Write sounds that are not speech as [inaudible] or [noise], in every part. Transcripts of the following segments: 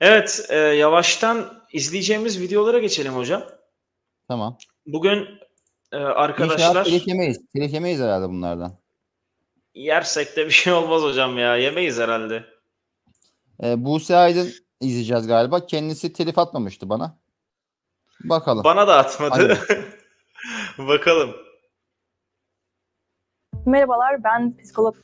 Evet, e, yavaştan izleyeceğimiz videolara geçelim hocam. Tamam. Bugün e, İnşaat arkadaşlar telif yemeyiz. Telif yemeyiz herhalde bunlardan. yersek de bir şey olmaz hocam ya. Yemeyiz herhalde. Ee, Buse Aydın izleyeceğiz galiba. Kendisi telif atmamıştı bana. Bakalım. Bana da atmadı. [laughs] Bakalım. Merhabalar, ben psikolog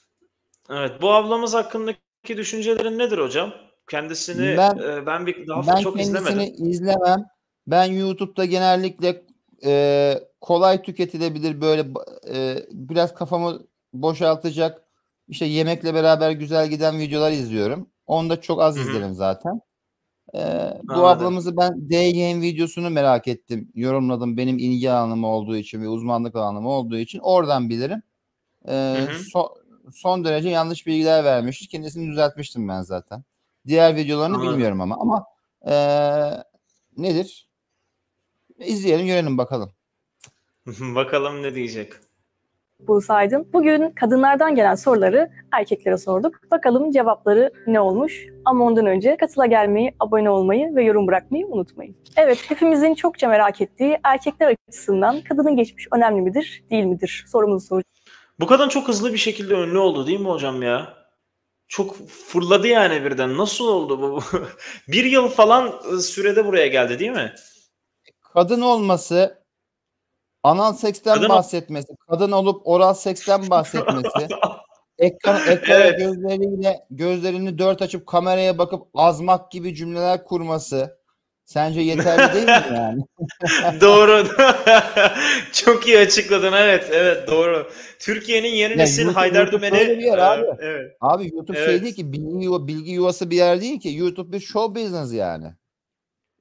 Evet, bu ablamız hakkındaki düşüncelerin nedir hocam? Kendisini Ben- e, ben bir daha ben çok kendisini izlemedim. izlemem. Ben YouTube'da genellikle e, kolay tüketilebilir böyle e, biraz kafamı boşaltacak işte yemekle beraber güzel giden videolar izliyorum. Onu da çok az Hı hı. izlerim zaten. E, bu Anladım. ablamızı ben DYM videosunu merak ettim. Yorumladım benim ilgi alanım olduğu için ve uzmanlık alanım olduğu için. Oradan bilirim. E, hı. so- son derece yanlış bilgiler vermişti. Kendisini düzeltmiştim ben zaten. Diğer videolarını Anladım. bilmiyorum ama ama eee, nedir? İzleyelim görelim bakalım. [laughs] Bakalım ne diyecek. Buse Aydın. Bugün kadınlardan gelen soruları erkeklere sorduk. Bakalım cevapları ne olmuş? Ama ondan önce katıla gelmeyi, abone olmayı ve yorum bırakmayı unutmayın. Evet, hepimizin çokça merak ettiği erkekler açısından kadının geçmiş önemli midir, değil midir? Sorumuzu soracağız. Bu kadın çok hızlı bir şekilde ünlü oldu değil mi hocam ya? Çok fırladı yani birden. Nasıl oldu bu? [laughs] bir yıl falan e, sürede buraya geldi değil mi? Kadın olması, anal seksten Kadın bahsetmesi, kadın olup oral seksten [laughs] bahsetmesi, ekran, ekrana Evet. gözleriyle gözlerini dört açıp kameraya bakıp azmak gibi cümleler kurması sence yeterli değil mi [laughs] yani? [laughs] doğru. [laughs] Çok iyi açıkladın. Evet, evet doğru. Türkiye'nin yeni Ya nesil YouTube- Haydar YouTube Dümen'i. bir yer e, abi. Evet. Abi YouTube şey Evet. değil ki bilgi, yuva- bilgi yuvası bir yer değil ki. YouTube bir show business yani.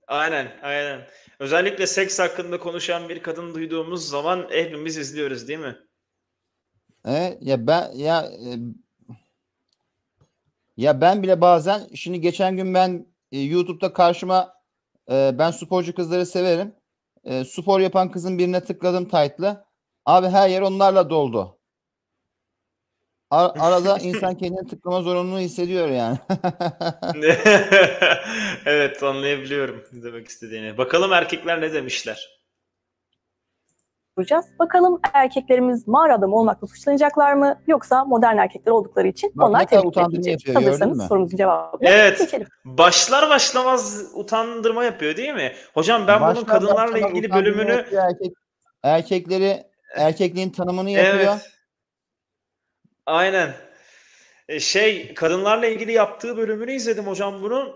Aynen, aynen. Özellikle seks hakkında konuşan bir kadın duyduğumuz zaman hepimiz izliyoruz değil mi? Evet, ya ben ya e, ya ben bile bazen şimdi geçen gün ben e, YouTube'da karşıma e, ben sporcu kızları severim. E, spor yapan kızın birine tıkladım title'ı. Abi her yer onlarla doldu. Ar- arada [laughs] insan kendini tıklama zorunluluğu hissediyor yani. [laughs] Evet, anlayabiliyorum ne demek istediğini. Bakalım erkekler ne demişler? Bakalım erkeklerimiz mağara adamı olmakla suçlanacaklar mı? Yoksa modern erkekler oldukları için Bak onlar tebrik edilecek. Hazırsanız sorumuzun cevabına Evet. geçelim. Başlar başlamaz utandırma yapıyor değil mi? Hocam ben bunun Başlar kadınlarla başlamaz ilgili bölümünü erkek, erkekleri erkekliğin tanımını yapıyor. Evet. Aynen. E, Şey kadınlarla ilgili yaptığı bölümünü izledim hocam bunun.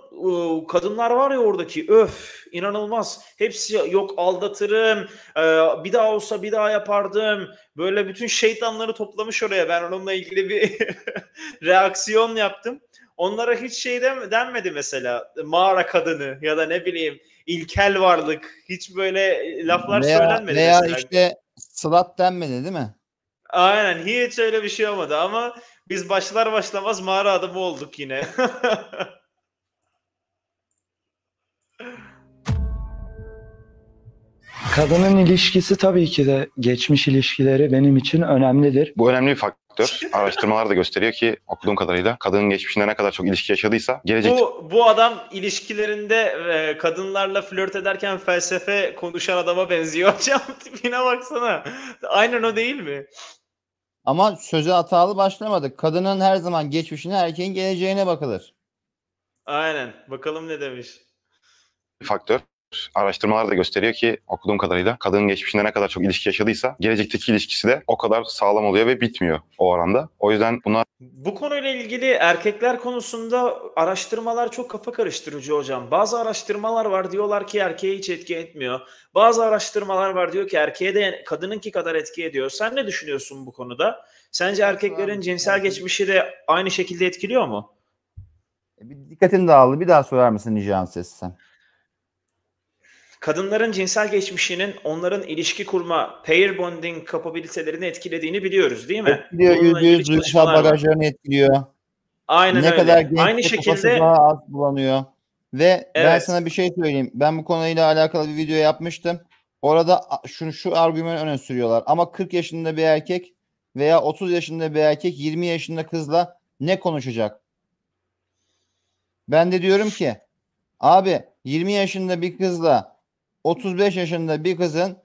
Kadınlar var ya oradaki öf inanılmaz. Hepsi yok aldatırım. e, Bir daha olsa bir daha yapardım. Böyle bütün şeytanları toplamış oraya. Ben onunla ilgili bir [laughs] reaksiyon yaptım. Onlara hiç şey dem- denmedi mesela. Mağara kadını ya da ne bileyim ilkel varlık. Hiç böyle laflar veya, söylenmedi veya mesela. işte slut denmedi değil mi? Aynen hiç öyle bir şey olmadı ama biz başlar başlamaz mağara adamı olduk yine. [laughs] Kadının ilişkisi tabii ki de geçmiş ilişkileri benim için önemlidir. Bu önemli bir faktör. [laughs] Araştırmalar da gösteriyor ki okuduğum kadarıyla kadının geçmişinde ne kadar çok ilişki yaşadıysa gelecek bu bu adam ilişkilerinde e, kadınlarla flört ederken felsefe konuşan adama benziyor [laughs] hocam. Tipine baksana. Aynen o değil mi? Ama söze hatalı başlamadık. Kadının her zaman geçmişine, erkeğin geleceğine bakılır. Aynen. Bakalım ne demiş. faktör. Araştırmalar da gösteriyor ki okuduğum kadarıyla kadının geçmişinde ne kadar çok ilişki yaşadıysa gelecekteki ilişkisi de o kadar sağlam oluyor ve bitmiyor o oranda. O yüzden bunlar Bu konuyla ilgili erkekler konusunda araştırmalar çok kafa karıştırıcı hocam. Bazı araştırmalar var diyorlar ki erkeğe hiç etki etmiyor. Bazı araştırmalar var diyor ki erkeğe de kadınınki kadar etki ediyor. Sen ne düşünüyorsun bu konuda? Sence erkeklerin cinsel geçmişi de aynı şekilde etkiliyor mu? E, Bir dikkatin dağıldı. Bir daha sorar mısın Nican Ses sen? Kadınların cinsel geçmişinin onların ilişki kurma, pair bonding kapabilitelerini etkilediğini biliyoruz değil mi? Etkiliyor, yüzde yüz duygusal bagajlarını etkiliyor. Aynen ne öyle. kadar genç Aynı şekilde daha az bulanıyor. Ve ben Evet. sana bir şey söyleyeyim. Ben bu konuyla alakalı bir video yapmıştım. Orada şu, şu argümanı öne sürüyorlar. Ama 40 yaşında bir erkek veya 30 yaşında bir erkek 20 yaşında kızla ne konuşacak? Ben de diyorum ki Abi 20 yaşında bir kızla 35 yaşında bir kızın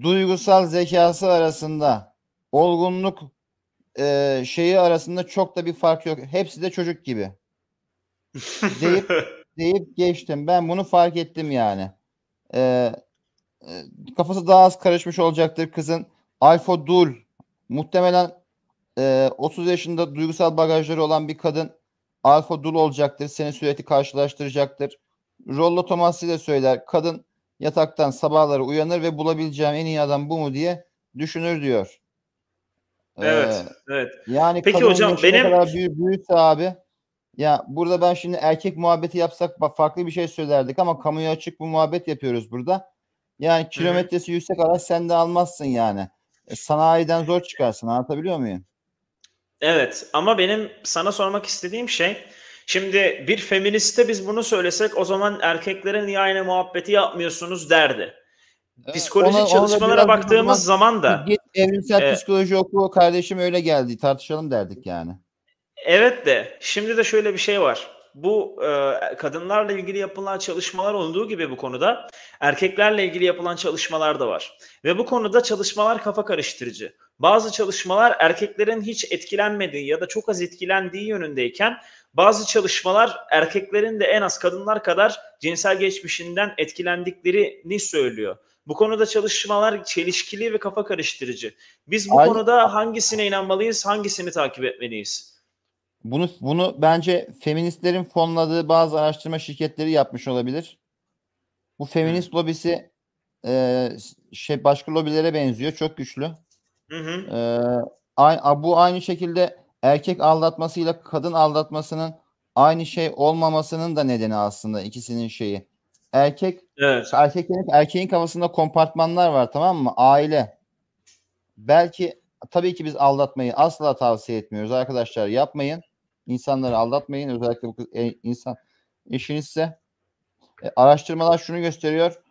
duygusal zekası arasında olgunluk e, şeyi arasında çok da bir fark yok. Hepsi de çocuk gibi. [laughs] Deyip deyip geçtim. Ben bunu fark ettim yani. Ee, e, kafası daha az karışmış olacaktır kızın. Alfa Dul muhtemelen e, 30 yaşında duygusal bagajları olan bir kadın Alfa Dul olacaktır. Seni sürekli karşılaştıracaktır. Rollo Tomassi de söyler. Kadın yataktan sabahları uyanır ve bulabileceğim en iyi adam bu mu diye düşünür diyor. Ee, evet, evet. yani Peki hocam, benim- kadar büyü- büyükse abi ya burada ben şimdi erkek muhabbeti yapsak farklı bir şey söylerdik ama kamuya açık bu muhabbet yapıyoruz burada. Yani kilometresi yüksek araç sen de almazsın yani. E, sanayiden zor çıkarsın anlatabiliyor muyum? Evet ama benim sana sormak istediğim şey şimdi bir feministe biz bunu söylesek o zaman erkeklere niye aynı muhabbeti yapmıyorsunuz derdi. Psikolojik Ona- ona çalışmalara biraz baktığımız zaman da Git evrimsel e, psikoloji oku kardeşim öyle geldi tartışalım derdik yani. evet de şimdi de şöyle bir şey var. Bu e, kadınlarla ilgili yapılan çalışmalar olduğu gibi bu konuda erkeklerle ilgili yapılan çalışmalar da var. Ve bu konuda çalışmalar kafa karıştırıcı. Bazı çalışmalar erkeklerin hiç etkilenmediği ya da çok az etkilendiği yönündeyken bazı çalışmalar erkeklerin de en az kadınlar kadar cinsel geçmişinden etkilendiklerini söylüyor. Bu konuda çalışmalar çelişkili ve kafa karıştırıcı. Biz bu Aynı- konuda hangisine inanmalıyız, hangisini takip etmeliyiz? Bunu bunu bence feministlerin fonladığı bazı araştırma şirketleri yapmış olabilir. Bu feminist lobisi e, şey başka lobilere benziyor. Çok güçlü. Hı hı. Ay- a- bu aynı şekilde erkek aldatmasıyla kadın aldatmasının aynı şey olmamasının da nedeni aslında ikisinin şeyi. Erkek Evet. erkeklerin erkeğin kafasında kompartmanlar var tamam mı? Aile. Belki tabii ki biz aldatmayı asla tavsiye etmiyoruz arkadaşlar. Yapmayın. İnsanları aldatmayın. Özellikle bu e, insan eşinizse. E, araştırmalar şunu gösteriyor.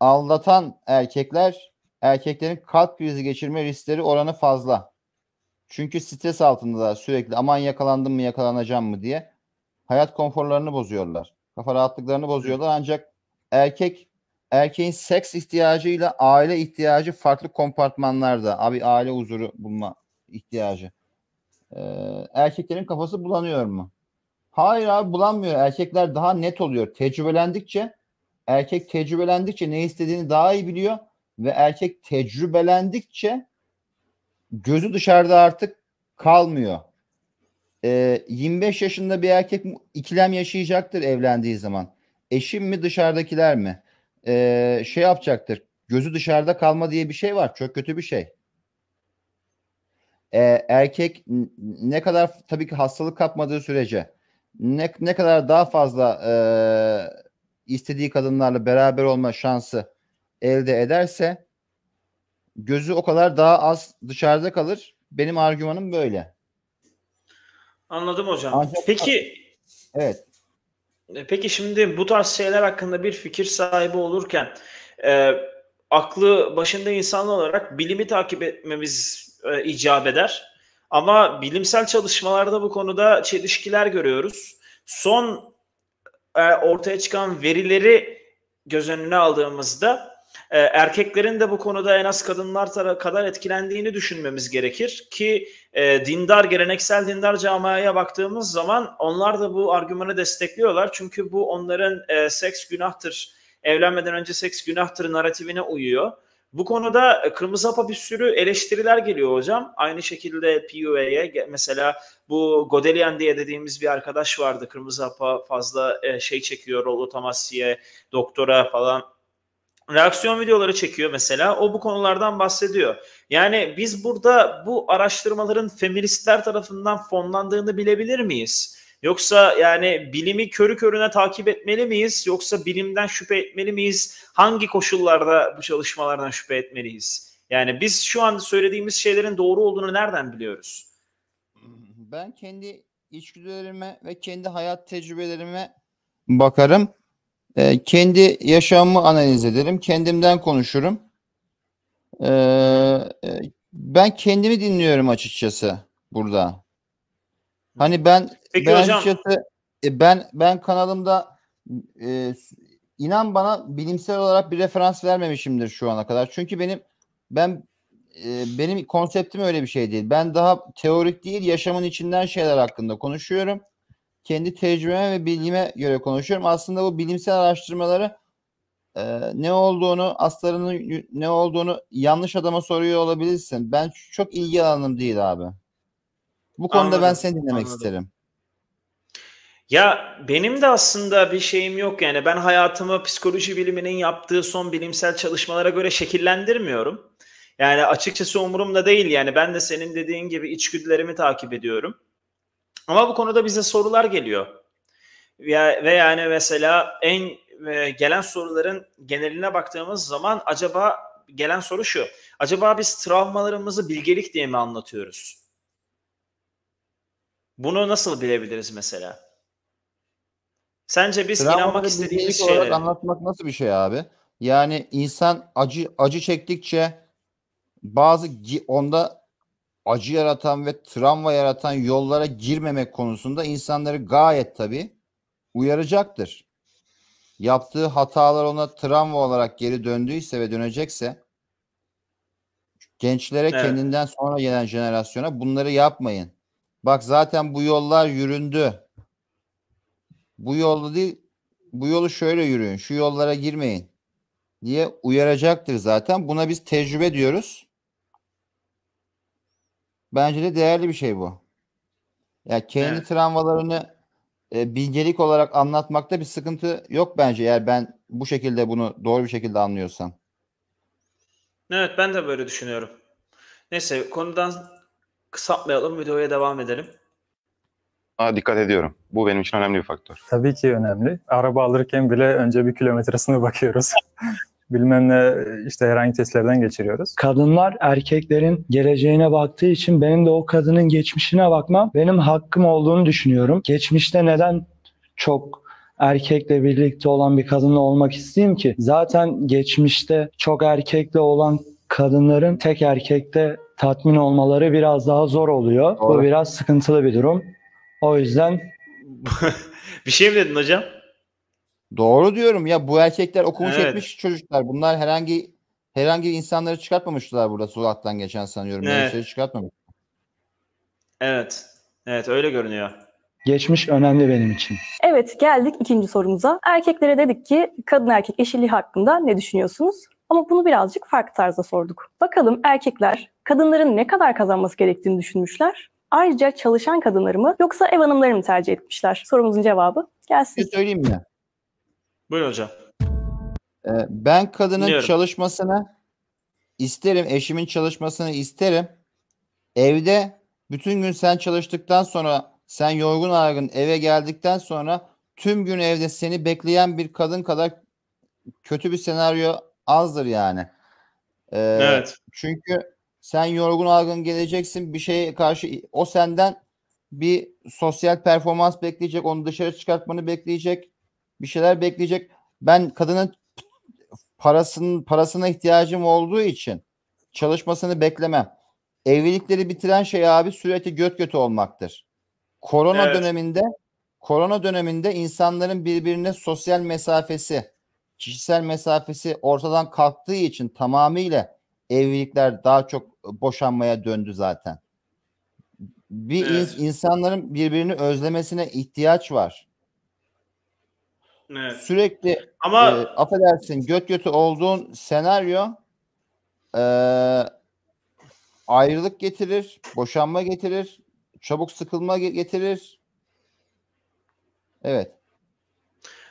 Aldatan erkekler erkeklerin kalp krizi geçirme riskleri oranı fazla. Çünkü stres altındalar sürekli aman yakalandım mı yakalanacağım mı diye. Hayat konforlarını bozuyorlar. Kafa rahatlıklarını bozuyorlar ancak erkek erkeğin seks ihtiyacıyla aile ihtiyacı farklı kompartmanlarda. Abi aile huzuru bulma ihtiyacı. Ee, erkeklerin kafası bulanıyor mu? Hayır abi bulanmıyor. Erkekler daha net oluyor. Tecrübelendikçe erkek tecrübelendikçe ne istediğini daha iyi biliyor ve erkek tecrübelendikçe gözü dışarıda artık kalmıyor. Ee, 25 yaşında bir erkek ikilem yaşayacaktır evlendiği zaman. Eşim mi dışarıdakiler mi? Ee, şey yapacaktır. Gözü dışarıda kalma diye bir şey var. Çok kötü bir şey. Ee, erkek ne kadar tabii ki hastalık kapmadığı sürece ne, ne kadar daha fazla e, istediği kadınlarla beraber olma şansı elde ederse gözü o kadar daha az dışarıda kalır. Benim argümanım böyle. Anladım hocam. Ancak- Peki Evet. E, Peki şimdi bu tarz şeyler hakkında bir fikir sahibi olurken e, aklı başında insanlar olarak bilimi takip etmemiz e, icap eder. Ama bilimsel çalışmalarda bu konuda çelişkiler görüyoruz. Son e, ortaya çıkan verileri göz önüne aldığımızda e, erkeklerin de bu konuda en az kadınlar kadar etkilendiğini düşünmemiz gerekir ki e, dindar, geleneksel dindar camiaya baktığımız zaman onlar da bu argümanı destekliyorlar. Çünkü bu onların e, seks günahtır, evlenmeden önce seks günahtır narratifine uyuyor. Bu konuda e, Kırmızı Hap'a bir sürü eleştiriler geliyor hocam. Aynı şekilde PUA'ya mesela bu Godelian diye dediğimiz bir arkadaş vardı. Kırmızı Hap'a fazla e, şey çekiyor, Rolotomasiye, doktora falan reaksiyon videoları çekiyor mesela. O bu konulardan bahsediyor. Yani biz burada bu araştırmaların feministler tarafından fonlandığını bilebilir miyiz? Yoksa yani bilimi körü körüne takip etmeli miyiz? Yoksa bilimden şüphe etmeli miyiz? Hangi koşullarda bu çalışmalardan şüphe etmeliyiz? Yani biz şu an söylediğimiz şeylerin doğru olduğunu nereden biliyoruz? Ben kendi içgüdülerime ve kendi hayat tecrübelerime bakarım. Ee, kendi yaşamımı analiz ederim. Kendimden konuşurum. Ee, e, ben kendimi dinliyorum açıkçası burada. Hani ben Peki ben hocam- açıkçası e, ben ben kanalımda e, inan bana bilimsel olarak bir referans vermemişimdir şu ana kadar. Çünkü benim ben e, benim konseptim öyle bir şey değil. Ben daha teorik değil, yaşamın içinden şeyler hakkında konuşuyorum. Kendi tecrübeme ve bilgime göre konuşuyorum. Aslında bu bilimsel araştırmaları e, ne olduğunu, aslarının ne olduğunu yanlış adama soruyor olabilirsin. Ben çok ilgi alanım değil abi. Bu konuda ben Anladım, seni dinlemek anladım. isterim. Ya benim de aslında bir şeyim yok yani ben hayatımı psikoloji biliminin yaptığı son bilimsel çalışmalara göre şekillendirmiyorum. Yani açıkçası umurumda değil yani ben de senin dediğin gibi içgüdülerimi takip ediyorum. Ama bu konuda bize sorular geliyor. Ve yani mesela en e, gelen soruların geneline baktığımız zaman acaba gelen soru şu. Acaba biz travmalarımızı bilgelik diye mi anlatıyoruz? Bunu nasıl bilebiliriz mesela? Sence biz inanmak Travmaları istediğimiz bilgelik olarak anlatmak nasıl bir şey abi? Yani insan acı acı çektikçe bazı onda acı yaratan ve travma yaratan yollara girmemek konusunda insanları gayet tabii uyaracaktır. Yaptığı hatalar ona travma olarak geri döndüyse ve dönecekse gençlere Evet. kendinden sonra gelen jenerasyona bunları yapmayın. Bak zaten bu yollar yüründü. Bu yolu değil, bu yolu şöyle yürüyün, şu yollara girmeyin diye uyaracaktır zaten. Buna biz tecrübe diyoruz. Bence de değerli bir şey bu. Ya kendi Evet. travmalarını e, bilgelik olarak anlatmakta bir sıkıntı yok bence eğer ben bu şekilde bunu doğru bir şekilde anlıyorsam. Evet ben de böyle düşünüyorum. Neyse konudan kısaltmayalım videoya devam edelim. Buna dikkat ediyorum. Bu benim için önemli bir faktör. Tabii ki önemli. Araba alırken bile önce bir kilometresine bakıyoruz. [laughs] Bilmem ne işte herhangi testlerden geçiriyoruz. Kadınlar erkeklerin geleceğine baktığı için benim de o kadının geçmişine bakmam benim hakkım olduğunu düşünüyorum. Geçmişte neden çok erkekle birlikte olan bir kadınla olmak isteyeyim ki? Zaten geçmişte çok erkekle olan kadınların tek erkekte tatmin olmaları biraz daha zor oluyor. Doğru. Bu biraz sıkıntılı bir durum. O yüzden [laughs] bir şey mi dedin hocam? Doğru diyorum ya bu erkekler okumuş Evet. etmiş çocuklar. Bunlar herhangi herhangi insanları çıkartmamışlar burada Suat'tan geçen sanıyorum. Evet. Gençleri çıkartmamış. Evet. Evet öyle görünüyor. geçmiş önemli benim için. Evet geldik ikinci sorumuza. Erkeklere dedik ki kadın erkek eşitliği hakkında ne düşünüyorsunuz? Ama bunu birazcık farklı tarzda sorduk. Bakalım erkekler kadınların ne kadar kazanması gerektiğini düşünmüşler. Ayrıca çalışan kadınları mı yoksa ev hanımları mı tercih etmişler? Sorumuzun cevabı Bir gelsin. şey söyleyeyim mi? Buyurun hocam. Ee, ben kadının Dinliyorum. çalışmasını isterim. Eşimin çalışmasını isterim. Evde bütün gün sen çalıştıktan sonra sen yorgun argın eve geldikten sonra tüm gün evde seni bekleyen bir kadın kadar kötü bir senaryo azdır yani. Ee, Evet. Çünkü sen yorgun argın geleceksin bir şeye karşı o senden bir sosyal performans bekleyecek, onu dışarı çıkartmanı bekleyecek, bir şeyler bekleyecek. Ben kadının parasının parasına ihtiyacım olduğu için çalışmasını beklemem. Evlilikleri bitiren şey abi sürekli göt götü olmaktır. Korona Evet. döneminde korona döneminde insanların birbirine sosyal mesafesi, kişisel mesafesi ortadan kalktığı için tamamıyla evlilikler daha çok boşanmaya döndü zaten. Bir Evet. insanların birbirini özlemesine ihtiyaç var. Evet. Sürekli Ama e, affedersin göt götü olduğun senaryo e, ayrılık getirir, boşanma getirir, çabuk sıkılma ge- getirir. Evet.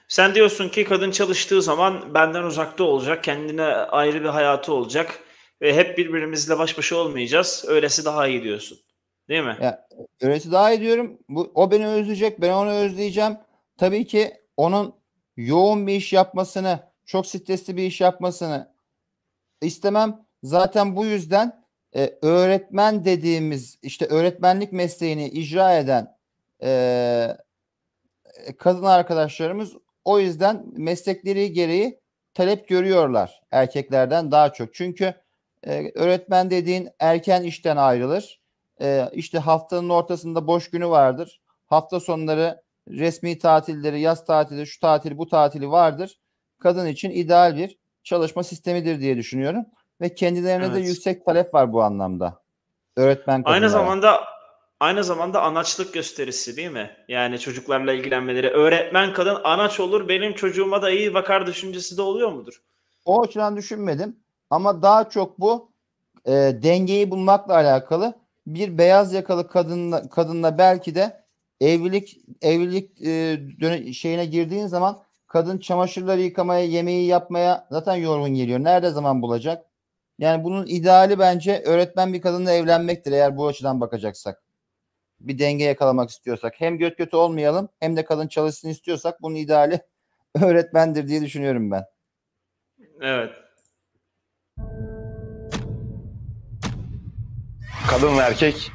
sen diyorsun ki kadın çalıştığı zaman benden uzakta olacak, kendine ayrı bir hayatı olacak ve hep birbirimizle baş başa olmayacağız. Öylesi daha iyi diyorsun. Değil mi? Ya, öylesi daha iyi diyorum. Bu, o beni özleyecek, ben onu özleyeceğim. Tabii ki onun yoğun bir iş yapmasını, çok stresli bir iş yapmasını istemem. Zaten bu yüzden e, öğretmen dediğimiz işte öğretmenlik mesleğini icra eden e, kadın arkadaşlarımız o yüzden meslekleri gereği talep görüyorlar erkeklerden daha çok. Çünkü e, öğretmen dediğin erken işten ayrılır. E, işte haftanın ortasında boş günü vardır. Hafta sonları resmi tatilleri, yaz tatili, şu tatili, bu tatili vardır. Kadın için ideal bir çalışma sistemidir diye düşünüyorum. Ve kendilerine de Evet. yüksek talep var bu anlamda. Öğretmen kadınlara. Aynı zamanda aynı zamanda anaçlık gösterisi değil mi? Yani çocuklarla ilgilenmeleri. Öğretmen kadın anaç olur benim çocuğuma da iyi bakar düşüncesi de oluyor mudur? O açıdan düşünmedim. Ama daha çok bu e, dengeyi bulmakla alakalı. Bir beyaz yakalı kadınla, kadınla belki de evlilik evlilik e, şeyine girdiğin zaman kadın çamaşırları yıkamaya, yemeği yapmaya zaten yorgun geliyor. Nerede zaman bulacak? Yani bunun ideali bence öğretmen bir kadınla evlenmektir eğer bu açıdan bakacaksak. Bir denge yakalamak istiyorsak. Hem göt götü olmayalım hem de kadın çalışsın istiyorsak bunun ideali [laughs] öğretmendir diye düşünüyorum ben. Evet. Kadın ve erkek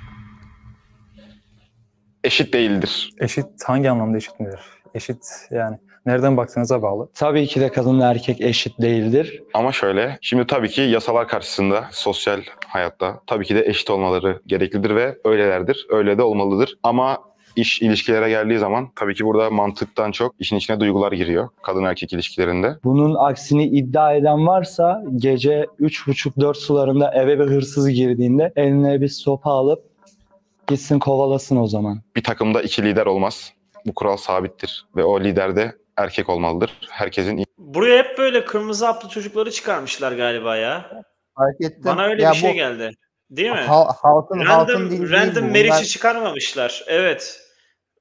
eşit değildir. Eşit hangi anlamda eşit midir? Eşit yani nereden baktığınıza bağlı. Tabii ki de kadınla erkek eşit değildir. Ama şöyle, şimdi tabii ki yasalar karşısında, sosyal hayatta tabii ki de eşit olmaları gereklidir ve öylelerdir. Öyle de olmalıdır. Ama iş ilişkilere geldiği zaman tabii ki burada mantıktan çok işin içine duygular giriyor kadın erkek ilişkilerinde. Bunun aksini iddia eden varsa gece 3.30-4 sularında eve bir hırsız girdiğinde eline bir sopa alıp gitsin kovalasın o zaman. Bir takımda iki lider olmaz. Bu kural sabittir ve o lider de erkek olmalıdır. Herkesin Buraya hep böyle kırmızı haplı çocukları çıkarmışlar galiba ya. Fark ettim. Bana öyle Ya bir şey bu geldi. Değil mi? hal- halkın halkın Random, değil random. Meriç'i Bunlar- çıkarmamışlar. Evet.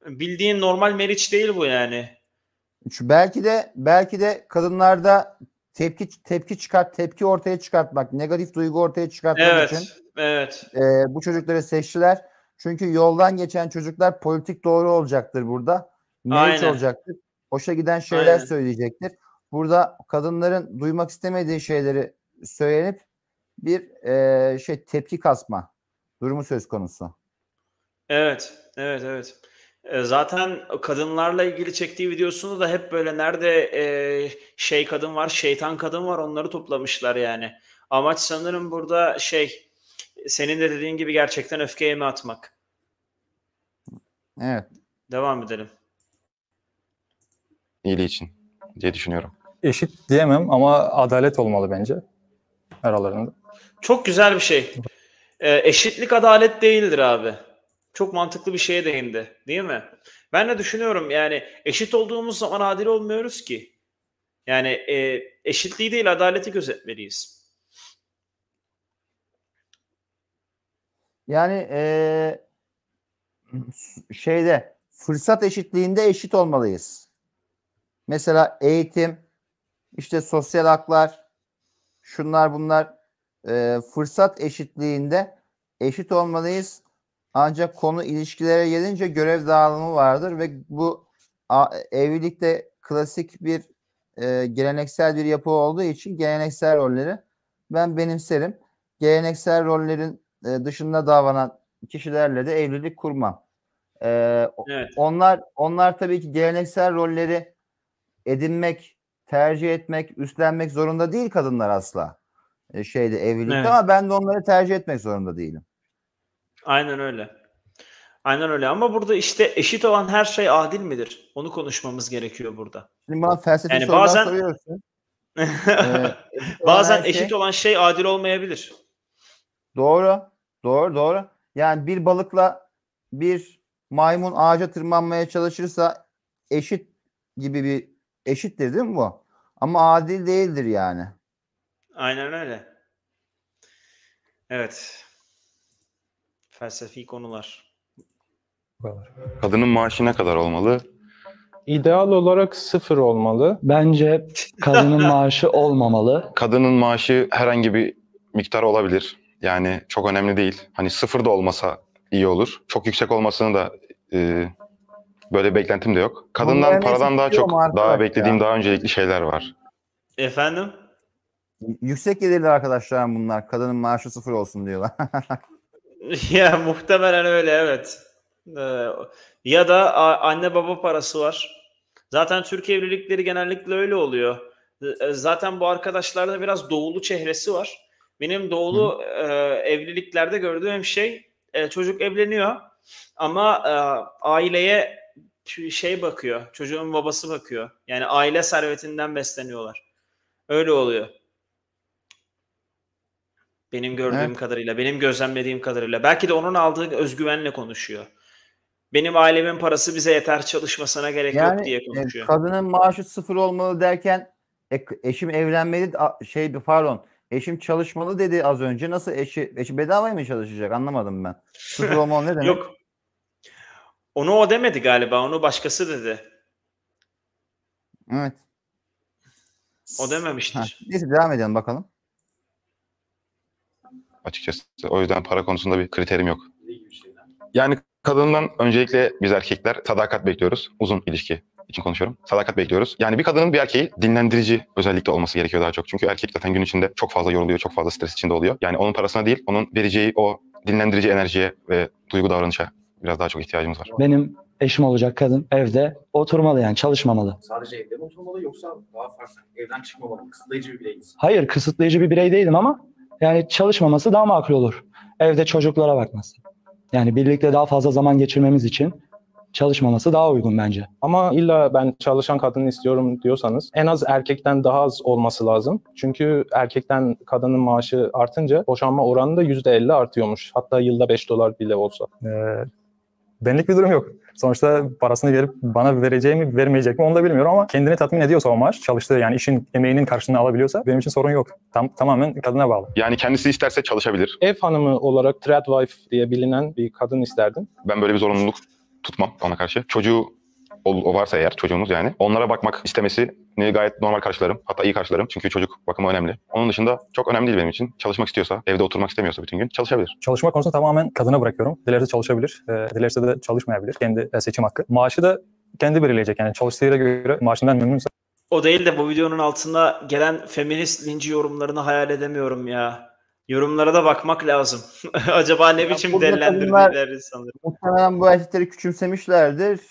Bildiğin normal Meriç değil bu yani. Şu belki de belki de kadınlarda tepki tepki çıkart tepki ortaya çıkartmak, negatif duygu ortaya çıkartmak Evet. için Evet. e, bu çocukları seçtiler. Çünkü yoldan geçen çocuklar politik doğru olacaktır burada. Aynen. olacaktır. Hoşa giden şeyler Aynen. söyleyecektir. Burada kadınların duymak istemediği şeyleri söylenip bir e, şey tepki kasma durumu söz konusu. Evet. Evet. Evet. Zaten kadınlarla ilgili çektiği videosunda da hep böyle nerede e, şey kadın var, şeytan kadın var onları toplamışlar yani. Amaç sanırım burada şey senin de dediğin gibi gerçekten öfkeye mi atmak? Evet. Devam edelim. iyiliği için diye düşünüyorum. Eşit diyemem ama adalet olmalı bence aralarında. Çok güzel bir şey. Ee, eşitlik adalet değildir abi. Çok mantıklı bir şeye değindi. Değil mi? Ben de düşünüyorum yani eşit olduğumuz zaman adil olmuyoruz ki. Yani e, eşitliği değil adaleti gözetmeliyiz. Yani eee, şeyde fırsat eşitliğinde eşit olmalıyız. Mesela eğitim, işte sosyal haklar, şunlar bunlar eee, fırsat eşitliğinde eşit olmalıyız. Ancak konu ilişkilere gelince görev dağılımı vardır ve bu a- evlilikte klasik bir eee, geleneksel bir yapı olduğu için geleneksel rolleri ben benimserim. Geleneksel rollerin e, dışında davranan kişilerle de evlilik kurmam. O- Evet. onlar onlar tabii ki geleneksel rolleri edinmek, tercih etmek, üstlenmek zorunda değil kadınlar asla. E, şeyde evlilikte Evet. ama ben de onları tercih etmek zorunda değilim. Aynen öyle. Aynen öyle ama burada işte eşit olan her şey adil midir? Onu konuşmamız gerekiyor burada. Şimdi bana felsefi Yani sorular bazen- soruyorsun. [laughs] Ee, eşit Bazen şey- eşit olan şey adil olmayabilir. Doğru. Doğru doğru. Yani bir balıkla bir maymun ağaca tırmanmaya çalışırsa eşit gibi bir eşittir değil mi bu? Ama adil değildir yani. Aynen öyle. Evet. Felsefi konular. Kadının maaşı ne kadar olmalı? İdeal olarak sıfır olmalı. Bence kadının [laughs] maaşı olmamalı. Kadının maaşı herhangi bir miktar olabilir. Yani çok önemli değil. Hani sıfır da olmasa iyi olur. Çok yüksek olmasını da e, böyle beklentim de yok. Kadından Bunların paradan daha çok arkadaş daha beklediğim ya? daha öncelikli şeyler var. Efendim? Yüksek gelirli arkadaşlar bunlar. Kadının maaşı sıfır olsun diyorlar. [laughs] Ya muhtemelen öyle evet. Ee, ya da a- anne baba parası var. Zaten Türk evlilikleri genellikle öyle oluyor. Ee, Zaten bu arkadaşlarda biraz doğulu çehresi var. Benim doğulu e, evliliklerde gördüğüm şey e, çocuk evleniyor ama e, aileye şey bakıyor. Çocuğun babası bakıyor. Yani aile servetinden besleniyorlar. Öyle oluyor. Benim gördüğüm Evet. kadarıyla, benim gözlemlediğim kadarıyla. Belki de onun aldığı özgüvenle konuşuyor. Benim ailemin parası bize yeter çalışmasına gerek Yani yok diye e, konuşuyor. kadının maaşı sıfır olmalı derken eşim evlenmeli şey pardon eşim çalışmalı dedi az önce. Nasıl eşi eşi bedavaya mı çalışacak anlamadım ben. Sıfır [laughs] olmalı ne demek? Yok. Onu o demedi galiba. Onu başkası dedi. Evet. O dememiştir. Ha, neyse devam edelim bakalım. açıkçası. O yüzden para konusunda bir kriterim yok. Yani kadından öncelikle biz erkekler sadakat bekliyoruz. Uzun ilişki için konuşuyorum. Sadakat bekliyoruz. Yani bir kadının bir erkeği dinlendirici özellikle olması gerekiyor daha çok. Çünkü erkek zaten gün içinde çok fazla yoruluyor, çok fazla stres içinde oluyor. Yani onun parasına değil, onun vereceği o dinlendirici enerjiye ve duygu davranışa biraz daha çok ihtiyacımız var. Benim eşim olacak kadın evde oturmalı yani çalışmamalı. Sadece evde mi oturmalı yoksa daha farklı evden çıkmamalı mı? Kısıtlayıcı bir birey misin? Hayır kısıtlayıcı bir birey değilim ama yani çalışmaması daha makul olur. Evde çocuklara bakması. Yani birlikte daha fazla zaman geçirmemiz için çalışmaması daha uygun bence. Ama illa ben çalışan kadını istiyorum diyorsanız en az erkekten daha az olması lazım. Çünkü erkekten kadının maaşı artınca boşanma oranı da %50 artıyormuş. Hatta yılda 5 dolar bile olsa. Ee, benlik bir durum yok. Sonuçta parasını verip bana vereceği mi vermeyecek mi onu da bilmiyorum ama kendini tatmin ediyorsa o maaş çalıştığı yani işin emeğinin karşılığını alabiliyorsa benim için sorun yok. Tam, tamamen kadına bağlı. Yani kendisi isterse çalışabilir. Ev hanımı olarak tradwife diye bilinen bir kadın isterdim. Ben böyle bir zorunluluk tutmam ona karşı. Çocuğu ol- o varsa eğer çocuğumuz yani onlara bakmak istemesini gayet normal karşılarım. Hatta iyi karşılarım. Çünkü çocuk bakımı önemli. Onun dışında çok önemli değil benim için. Çalışmak istiyorsa, evde oturmak istemiyorsa bütün gün çalışabilir. Çalışma konusunu tamamen kadına bırakıyorum. Dilerse çalışabilir, e, dilerse de çalışmayabilir. Kendi e, seçim hakkı. Maaşı da kendi belirleyecek. Yani çalıştığı yere göre maaşından memnunsa O değil de bu videonun altında gelen feminist linci yorumlarını hayal edemiyorum ya. Yorumlara da bakmak lazım. [laughs] Acaba ne Ya biçim burada dellendirdiler insanları. Muhtemelen bu erkekleri küçümsemişlerdir.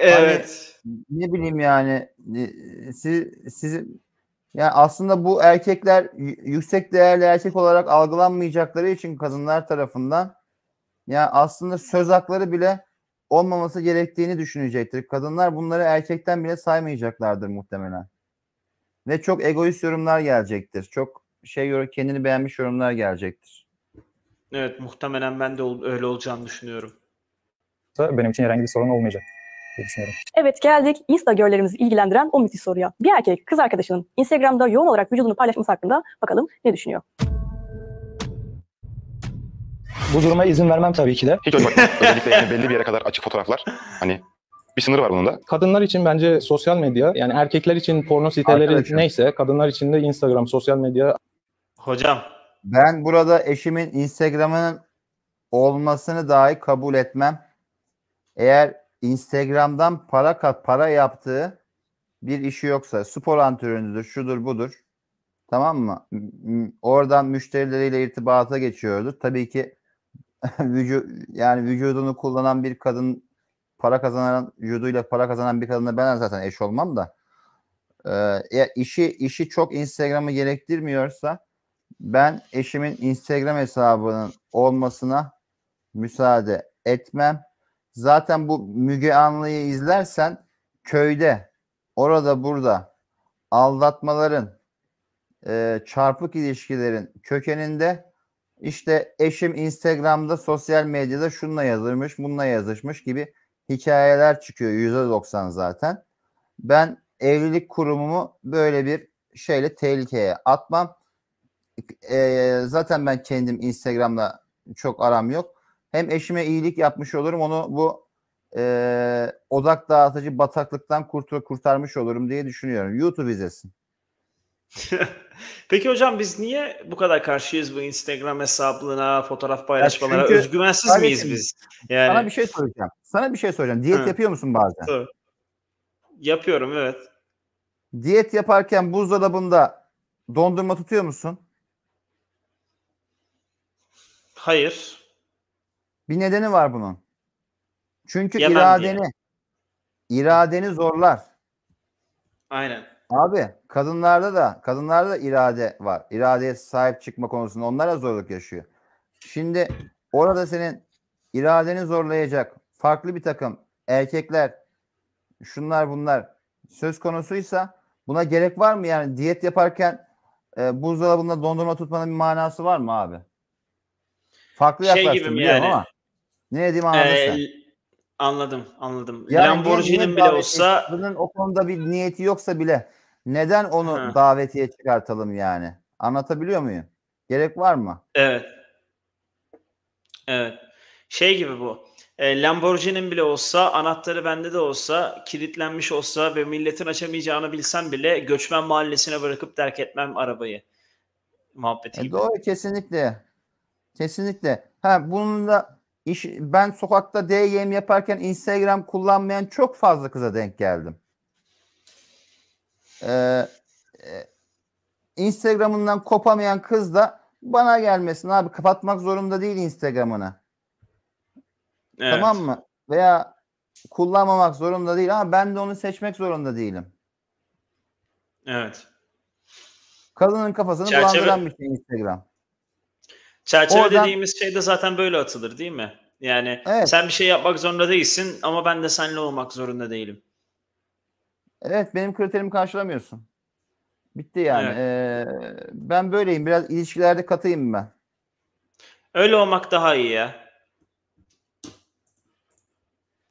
Evet. ne bileyim yani e, siz, siz yani aslında bu erkekler yüksek değerli erkek olarak algılanmayacakları için kadınlar tarafından ya aslında söz hakları bile olmaması gerektiğini düşünecektir. Kadınlar bunları erkekten bile saymayacaklardır muhtemelen. Ve çok egoist yorumlar gelecektir. Çok şey kendini beğenmiş yorumlar gelecektir. Evet muhtemelen ben de öyle olacağını düşünüyorum. benim için herhangi bir sorun olmayacak diye düşünüyorum. Evet geldik Insta görlerimizi ilgilendiren o müthiş soruya. Bir erkek kız arkadaşının Instagram'da yoğun olarak vücudunu paylaşması hakkında bakalım ne düşünüyor? Bu duruma izin vermem tabii ki de. Hiç öyle bakmam. [laughs] Özellikle yani belli bir yere kadar açık fotoğraflar. Hani bir sınırı var bunun da. Kadınlar için bence sosyal medya, yani erkekler için porno siteleri Arkadaşım. neyse, kadınlar için de Instagram, sosyal medya Hocam Ben burada eşimin Instagram'ının olmasını dahi kabul etmem. Eğer Instagram'dan para kat para yaptığı bir işi yoksa spor antrenörüdür, şudur budur. Tamam mı? Oradan müşterileriyle irtibata geçiyordur. Tabii ki [laughs] vücu yani vücudunu kullanan bir kadın para kazanan vücuduyla para kazanan bir kadınla ben zaten eş olmam da. Ee, eğer işi işi çok Instagram'ı gerektirmiyorsa ben eşimin Instagram hesabının olmasına müsaade etmem. Zaten bu Müge Anlı'yı izlersen köyde, orada burada aldatmaların, e, çarpık ilişkilerin kökeninde işte eşim Instagram'da sosyal medyada şununla yazırmış, bununla yazışmış gibi hikayeler çıkıyor %90 zaten. Ben evlilik kurumumu böyle bir şeyle tehlikeye atmam. Eee, zaten ben kendim Instagram'la çok aram yok. Hem eşime iyilik yapmış olurum onu bu eee, odak dağıtıcı bataklıktan kurtar kurtarmış olurum diye düşünüyorum. YouTube izlesin. [laughs] Peki hocam biz niye bu kadar karşıyız bu Instagram hesabına, fotoğraf paylaşmalara? çünkü- Özgüvensiz Kardeşim, miyiz biz? Yani Sana bir şey soracağım. Sana bir şey soracağım. Diyet Hı. yapıyor musun bazen? Yapıyorum evet. Diyet yaparken buzdolabında dondurma tutuyor musun? Hayır. Bir nedeni var bunun. Çünkü Yemem iradeni iradeni zorlar. Aynen. Abi kadınlarda da kadınlarda da irade var. İradeye sahip çıkma konusunda onlar da zorluk yaşıyor. Şimdi orada senin iradeni zorlayacak farklı bir takım erkekler şunlar bunlar söz konusuysa buna gerek var mı yani diyet yaparken e, buzdolabında dondurma tutmanın bir manası var mı abi? Farklı Şey yaklaştım yani? ama ne dediğimi anladın Ee, sen. anladım, anladım. Yani Lamborghini'nin bile olsa bunun o konuda bir niyeti yoksa bile neden onu Ha. davetiye çıkartalım yani? Anlatabiliyor muyum? Gerek var mı? Evet. Evet. Şey gibi bu. E, Lamborghini'nin bile olsa, anahtarı bende de olsa, kilitlenmiş olsa ve milletin açamayacağını bilsem bile göçmen mahallesine bırakıp terk etmem arabayı. Muhabbeti E, gibi. doğru kesinlikle. Kesinlikle. Ha bunun da iş, ben sokakta DM yaparken Instagram kullanmayan çok fazla kıza denk geldim. Ee, e, Instagram'ından kopamayan kız da bana gelmesin abi kapatmak zorunda değil Instagram'ını. Evet. Tamam mı? Veya kullanmamak zorunda değil ama ben de onu seçmek zorunda değilim. Evet. Kadının kafasını Çerçeve- bulandıran bir şey Instagram. Çerçeve Oradan- dediğimiz şey de zaten böyle atılır değil mi? Yani Evet. sen bir şey yapmak zorunda değilsin ama ben de seninle olmak zorunda değilim. Evet benim kriterimi karşılamıyorsun. Bitti yani. Evet. Ee, ben böyleyim. Biraz ilişkilerde katıyım ben. Öyle olmak daha iyi ya.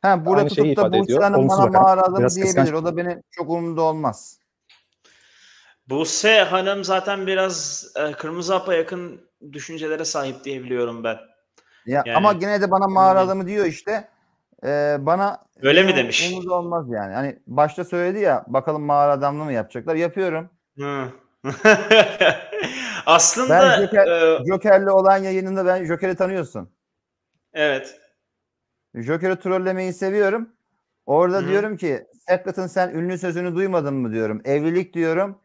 Ha burada Aynı tutup da. Buse Hanım bana bakarak. mağara adamı Biraz diyebilir. kıskanç. O da benim çok umurumda olmaz. Buse Hanım zaten biraz e, kırmızı hapa yakın düşüncelere sahip diye biliyorum ben. Ya Yani- ama gene de bana mağara adamı diyor işte. Ee, bana Öyle mi demiş? Umurumda olmaz yani. Hani başta söyledi ya bakalım mağara adamlı mı yapacaklar? Yapıyorum. Hı. [laughs] Aslında Ben Joker, e, Joker'le olan yayınında ben Joker'i tanıyorsun. evet. Joker'i trollemeyi seviyorum. Orada Hı. diyorum ki Secret'ın sen ünlü sözünü duymadın mı diyorum. Evlilik diyorum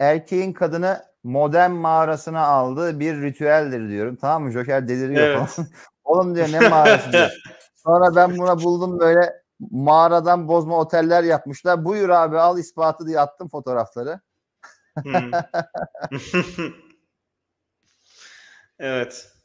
erkeğin kadını modern mağarasına aldığı bir ritüeldir diyorum. Tamam mı? Joker deliriyor Evet. falan. [laughs] Oğlum diyor ne mağarası diyor. [laughs] Sonra ben buna buldum böyle mağaradan bozma oteller yapmışlar. Buyur abi al ispatı diye attım fotoğrafları. Hı. [laughs] evet.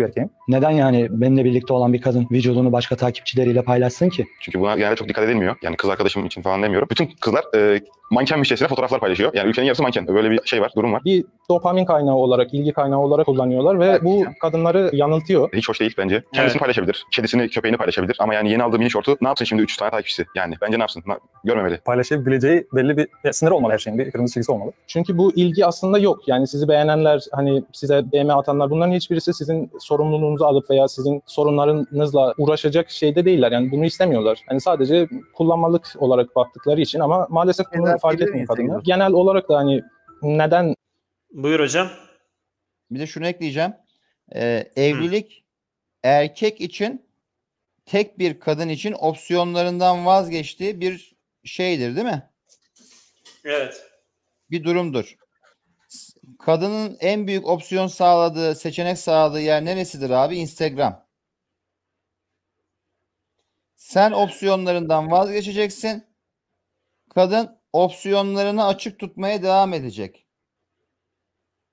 Erkeğin. Neden yani benimle birlikte olan bir kadın vücudunu başka takipçileriyle paylaşsın ki? Çünkü buna genelde çok dikkat edilmiyor. Yani kız arkadaşım için falan demiyorum. Bütün kızlar e, mankenmişçesine fotoğraflar paylaşıyor. Yani ülkenin yarısı manken. Böyle bir şey var, durum var. Bir dopamin kaynağı olarak, ilgi kaynağı olarak kullanıyorlar ve Evet. bu kadınları yanıltıyor. Hiç hoş değil bence. Kendisini Evet. paylaşabilir. Kedisini, köpeğini paylaşabilir. Ama yani yeni aldığı mini şortu ne yapsın şimdi 300 tane takipçisi? Yani bence ne yapsın? Görmemeli. Paylaşabileceği belli bir ya, sınır olmalı her şeyin. Bir kırmızı çizgisi olmalı. Çünkü bu ilgi aslında yok. Yani sizi beğenenler, hani size beğenme atanlar bunların hiçbirisi sizin sorumluluğunuzu alıp veya sizin sorunlarınızla uğraşacak şeyde değiller. Yani bunu istemiyorlar. Yani sadece kullanmalık olarak baktıkları için ama maalesef bunu Neden fark etmiyor kadınlar. Genel olarak da hani neden Buyur hocam. Bir de şunu ekleyeceğim. Ee, evlilik erkek için tek bir kadın için opsiyonlarından vazgeçtiği bir şeydir değil mi? Evet. Bir durumdur. Kadının en büyük opsiyon sağladığı, seçenek sağladığı yer neresidir abi? Instagram. Sen opsiyonlarından vazgeçeceksin. Kadın opsiyonlarını açık tutmaya devam edecek.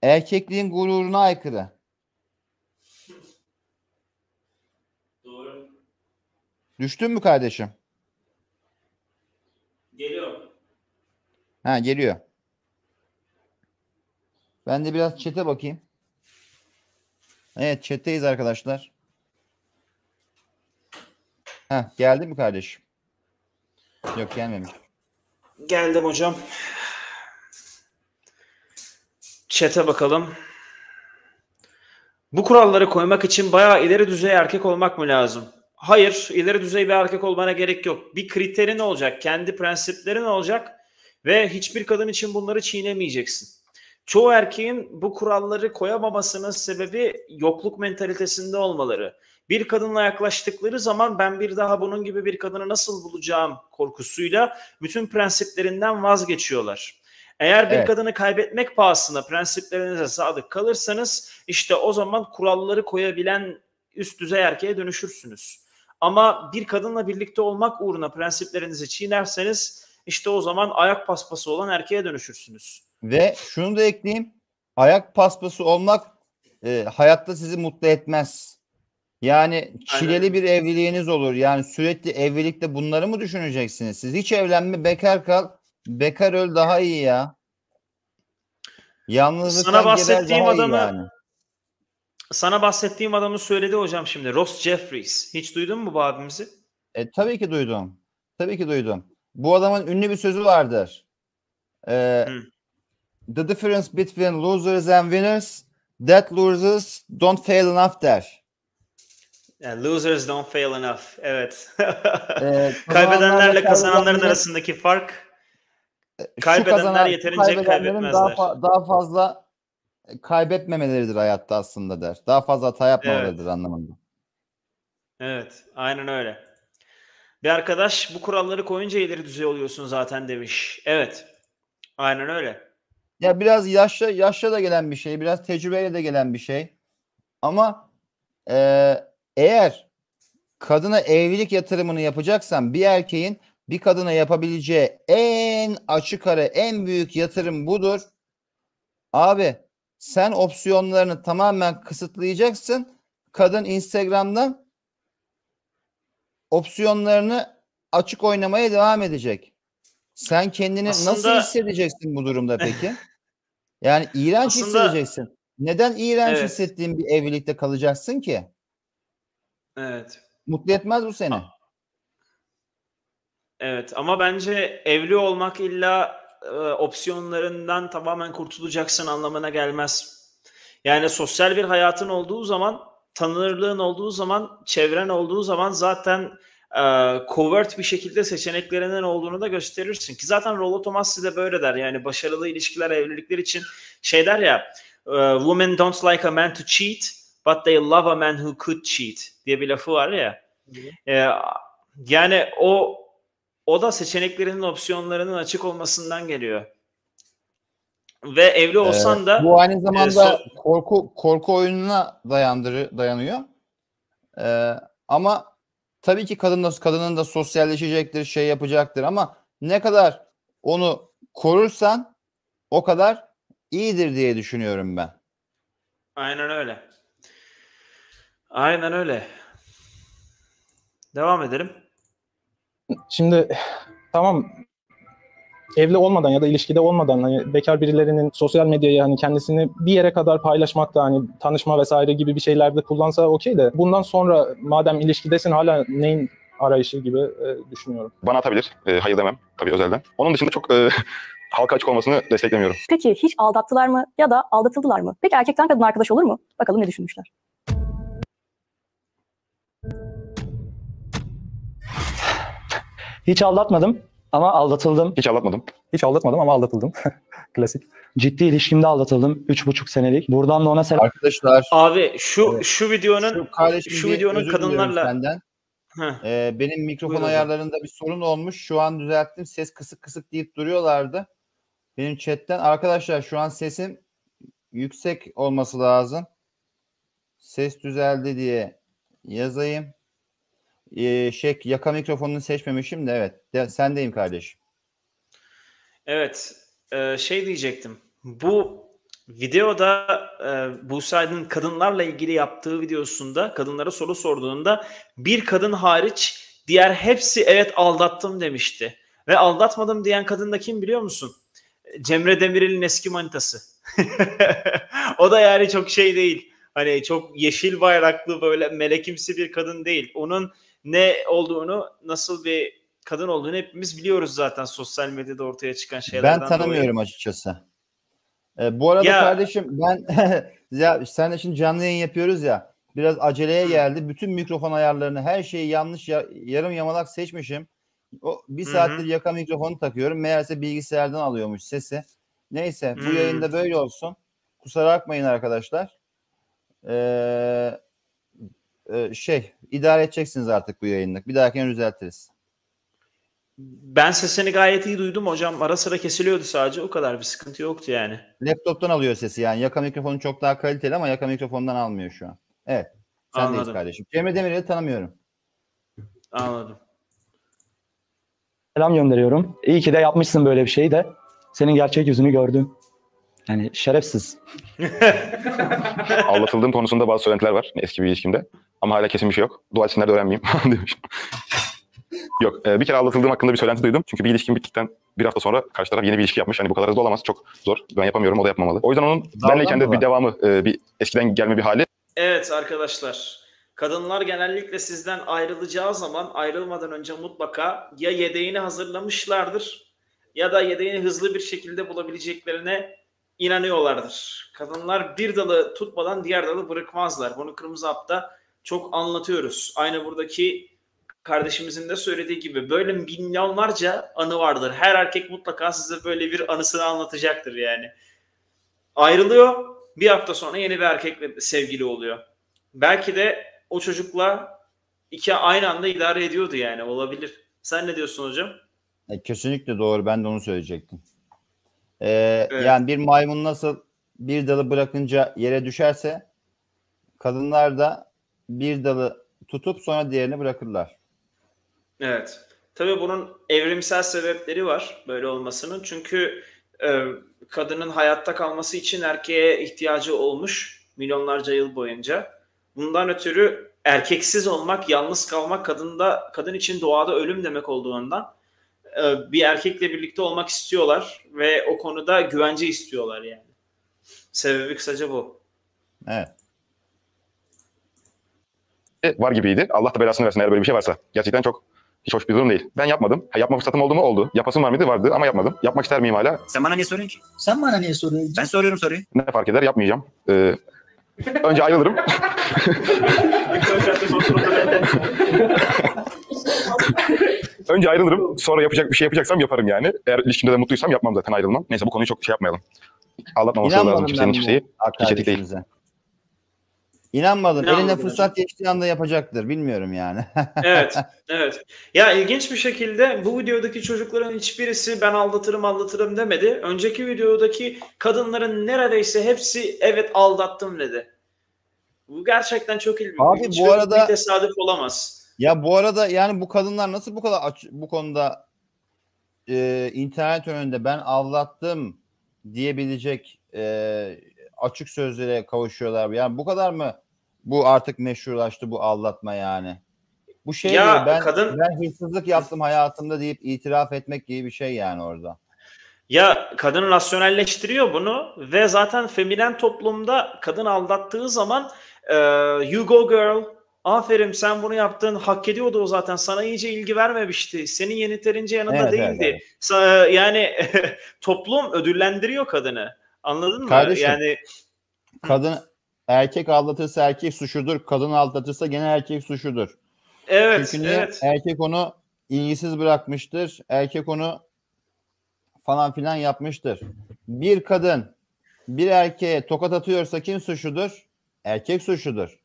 Erkekliğin gururuna aykırı. Doğru. Düştün mü kardeşim? Geliyor. Ha geliyor. Ben de biraz chat'e bakayım. Evet chat'teyiz arkadaşlar. Ha geldi mi kardeşim? Yok gelmemiş. Geldim hocam. Chat'e bakalım. Bu kuralları koymak için bayağı ileri düzey erkek olmak mı lazım? Hayır, ileri düzey bir erkek olmana gerek yok. Bir kriterin olacak, kendi prensiplerin olacak ve hiçbir kadın için bunları çiğnemeyeceksin. Çoğu erkeğin bu kuralları koyamamasının sebebi yokluk mentalitesinde olmaları. Bir kadınla yaklaştıkları zaman ben bir daha bunun gibi bir kadını nasıl bulacağım korkusuyla bütün prensiplerinden vazgeçiyorlar. Eğer bir Evet. kadını kaybetmek pahasına prensiplerinize sadık kalırsanız işte o zaman kuralları koyabilen üst düzey erkeğe dönüşürsünüz. Ama bir kadınla birlikte olmak uğruna prensiplerinizi çiğnerseniz işte o zaman ayak paspası olan erkeğe dönüşürsünüz. Ve şunu da ekleyeyim. Ayak paspası olmak e, hayatta sizi mutlu etmez. Yani çileli Aynen. bir evliliğiniz olur. Yani sürekli evlilikte bunları mı düşüneceksiniz? Siz hiç evlenme, bekar kal. Bekar öl daha iyi ya. Yalnızlıktan Sana bahsettiğim adamı- yani. Sana bahsettiğim adamı söyledi hocam şimdi. Ross Jeffries. Hiç duydun mu bu abimizi? E, tabii ki duydum. Tabii ki duydum. Bu adamın ünlü bir sözü vardır. Ee, Hı. The difference between losers and winners, that losers don't fail enough der. Yani losers don't fail enough. Evet. Ee, [laughs] Kaybedenlerle kazananların arasındaki fark Kaybedenler kazanan- yeterince kaybedenlerin daha, kaybetmezler. fa- daha fazla kaybetmemeleridir hayatta aslında der. Daha fazla hata yapmamalıdır anlamında. Evet, aynen öyle. Bir arkadaş bu kuralları koyunca ileri düzey oluyorsun zaten demiş. Evet. Aynen öyle. Ya biraz yaşla yaşla da gelen bir şey, biraz tecrübeyle de gelen bir şey. Ama eee, eğer kadına evlilik yatırımını yapacaksan bir erkeğin bir kadına yapabileceği en açık ara en büyük yatırım budur. Abi sen opsiyonlarını tamamen kısıtlayacaksın. Kadın Instagram'dan opsiyonlarını açık oynamaya devam edecek. Sen kendini nasıl Aslında- hissedeceksin bu durumda peki? Yani iğrenç Aslında- hissedeceksin. Neden iğrenç Evet. hissettiğin bir evlilikte kalacaksın ki? Evet. Mutlu etmez bu seni. Evet ama bence evli olmak illa e, opsiyonlarından tamamen kurtulacaksın anlamına gelmez. Yani sosyal bir hayatın olduğu zaman, tanınırlığın olduğu zaman, çevren olduğu zaman zaten e, covert bir şekilde seçeneklerinin olduğunu da gösterirsin. Ki zaten Rollo Tomassi de böyle der. Yani başarılı ilişkiler, evlilikler için şey der ya e, Women don't like a man to cheat but they love a man who could cheat diye bir lafı var ya. E, yani o o da seçeneklerinin opsiyonlarının açık olmasından geliyor. Ve evli olsan Ee, da bu aynı zamanda so- korku korku oyununa dayandırı dayanıyor. Ee, ama tabii ki kadın da kadının da sosyalleşecektir, şey yapacaktır ama ne kadar onu korursan o kadar iyidir diye düşünüyorum ben. aynen öyle. Aynen öyle. Devam edelim. Şimdi tamam evli olmadan ya da ilişkide olmadan hani bekar birilerinin sosyal medyayı hani kendisini bir yere kadar paylaşmakta hani tanışma vesaire gibi bir şeylerde kullansa okey de bundan sonra madem ilişkidesin hala neyin arayışı gibi e, düşünüyorum. Bana atabilir. E, hayır demem tabii özelden. Onun dışında çok e, [laughs] halka açık olmasını desteklemiyorum. Peki hiç aldattılar mı ya da aldatıldılar mı? Peki erkekten kadın arkadaş olur mu? Bakalım ne düşünmüşler. Hiç aldatmadım ama aldatıldım. Hiç anlatmadım. Hiç aldatmadım ama aldatıldım. [laughs] Klasik. Ciddi ilişkimde aldatıldım. Üç buçuk senelik. Buradan da ona selam. Arkadaşlar Abi şu Evet. şu videonun şu kardeşim şu videonun kadınlarla- senden. Heh, Ee, benim mikrofon Buyur hocam. ayarlarında bir sorun olmuş. Şu an düzelttim. Ses kısık kısık deyip duruyorlardı. Benim chatten arkadaşlar şu an sesim yüksek olması lazım. Ses düzeldi diye yazayım. Ee, şey yaka mikrofonunu seçmemişim de evet. De, sendeyim kardeşim. Evet, e, şey diyecektim. Bu videoda e, Buse Aydın kadınlarla ilgili yaptığı videosunda kadınlara soru sorduğunda bir kadın hariç diğer hepsi evet aldattım demişti. Ve aldatmadım diyen kadın da kim biliyor musun? Cemre Demirel'in eski manitası. [laughs] o da yani çok şey değil. Hani çok yeşil bayraklı böyle melekimsi bir kadın değil. Onun ne olduğunu, nasıl bir kadın olduğunu hepimiz biliyoruz zaten sosyal medyada ortaya çıkan şeylerden Ben tanımıyorum dolayı. açıkçası. Ee, bu arada Ya- kardeşim ben [laughs] ya sen de şimdi canlı yayın yapıyoruz ya. Biraz aceleye Hı. geldi. Bütün mikrofon ayarlarını her şeyi yanlış ya- yarım yamalak seçmişim. O bir Hı hı. saattir yaka mikrofonu takıyorum. Meğerse bilgisayardan alıyormuş sesi. Neyse bu Hmm. yayında böyle olsun. Kusura bakmayın arkadaşlar. Ee, e, şey idare edeceksiniz artık bu yayınlık. Bir dahakine düzeltiriz. Ben sesini gayet iyi duydum hocam. Ara sıra kesiliyordu sadece. O kadar bir sıkıntı yoktu yani. Laptoptan alıyor sesi yani. Yaka mikrofonu çok daha kaliteli ama yaka mikrofondan almıyor şu an. Evet. Sendeyiz Anladım. kardeşim. Cemre Demirel'i tanımıyorum. Anladım. selam gönderiyorum. İyi ki de yapmışsın böyle bir şeyi de. Senin gerçek yüzünü gördüm. Yani şerefsiz. [laughs] Aldatıldığım konusunda bazı söylentiler var eski bir ilişkimde. Ama hala kesin bir şey yok. Dua etsinler de öğrenmeyeyim [laughs] demiş. Yok. e, bir kere aldatıldığım hakkında bir söylenti duydum. Çünkü bir ilişkim bittikten bir hafta sonra karşı taraf yeni bir ilişki yapmış. Hani bu kadar hızlı olamaz. Çok zor. Ben yapamıyorum. O da yapmamalı. O yüzden onun benleyken de mı bir devamı, e, bir eskiden gelme bir hali. Evet arkadaşlar. Kadınlar genellikle sizden ayrılacağı zaman ayrılmadan önce mutlaka ya yedeğini hazırlamışlardır ya da yedeğini hızlı bir şekilde bulabileceklerine inanıyorlardır. Kadınlar bir dalı tutmadan diğer dalı bırakmazlar. Bunu Kırmızı Hap'ta çok anlatıyoruz. Aynı buradaki kardeşimizin de söylediği gibi böyle milyonlarca anı vardır. Her erkek mutlaka size böyle bir anısını anlatacaktır yani. Ayrılıyor, bir hafta sonra yeni bir erkekle sevgili oluyor. Belki de o çocukla iki aynı anda idare ediyordu yani olabilir. Sen ne diyorsun hocam? E, kesinlikle doğru. Ben de onu söyleyecektim. Ee, Evet. Yani bir maymun nasıl bir dalı bırakınca yere düşerse kadınlar da bir dalı tutup sonra diğerini bırakırlar. Evet. Tabii bunun evrimsel sebepleri var böyle olmasının. Çünkü e, kadının hayatta kalması için erkeğe ihtiyacı olmuş milyonlarca yıl boyunca. Bundan ötürü erkeksiz olmak, yalnız kalmak kadında kadın için doğada ölüm demek olduğundan bir erkekle birlikte olmak istiyorlar ve o konuda güvence istiyorlar yani. Sebebi kısaca bu. Evet. E, var gibiydi. Allah da belasını versin eğer böyle bir şey varsa. Gerçekten çok hiç hoş bir durum değil. Ben yapmadım. Ha, yapma fırsatım oldu mu? Oldu. Yapasım var mıydı? Vardı ama yapmadım. Yapmak ister miyim hala? Sen bana niye soruyorsun ki? Sen bana niye soruyorsun? Ben soruyorum soruyu. Ne fark eder? Yapmayacağım. Ee, önce ayrılırım. [laughs] [laughs] önce ayrılırım. Sonra yapacak bir şey yapacaksam yaparım yani. Eğer ilişkimde de mutluysam yapmam zaten ayrılmam. Neyse bu konuyu çok şey yapmayalım. Aldatmaması lazım kimsenin kimseyi. bu Hiç etik değil. İnanmadım. İnanmadım Eline fırsat geçtiği anda yapacaktır. Bilmiyorum yani. [laughs] evet, evet. Ya ilginç bir şekilde bu videodaki çocukların hiçbirisi ben aldatırım aldatırım demedi. Önceki videodaki kadınların neredeyse hepsi evet aldattım dedi. Bu gerçekten çok ilginç. Abi bu ve arada- bir tesadüf olamaz. Ya bu arada yani bu kadınlar nasıl bu kadar aç, bu konuda e, internet önünde ben avlattım diyebilecek e, açık sözlere kavuşuyorlar. Yani bu kadar mı bu artık meşrulaştı bu aldatma yani? Bu şey Ya gibi, ben kadın- ben hırsızlık yaptım hayatımda deyip itiraf etmek gibi bir şey yani orada. Ya kadın rasyonelleştiriyor bunu ve zaten feminen toplumda kadın aldattığı zaman e, you go girl, aferin sen bunu yaptın, hak ediyordu o zaten. Sana iyice ilgi vermemişti. Senin yeterince yanında Evet, evet, değildi. Sa- Yani [laughs] toplum ödüllendiriyor kadını. Anladın mı? Kardeşim, Yani Kadın erkek aldatırsa erkek suçudur. Kadın aldatırsa gene erkek suçudur. evet, Çünkü niye? evet. Erkek onu ilgisiz bırakmıştır. Erkek onu falan filan yapmıştır. Bir kadın bir erkeğe tokat atıyorsa kim suçludur? Erkek suçludur.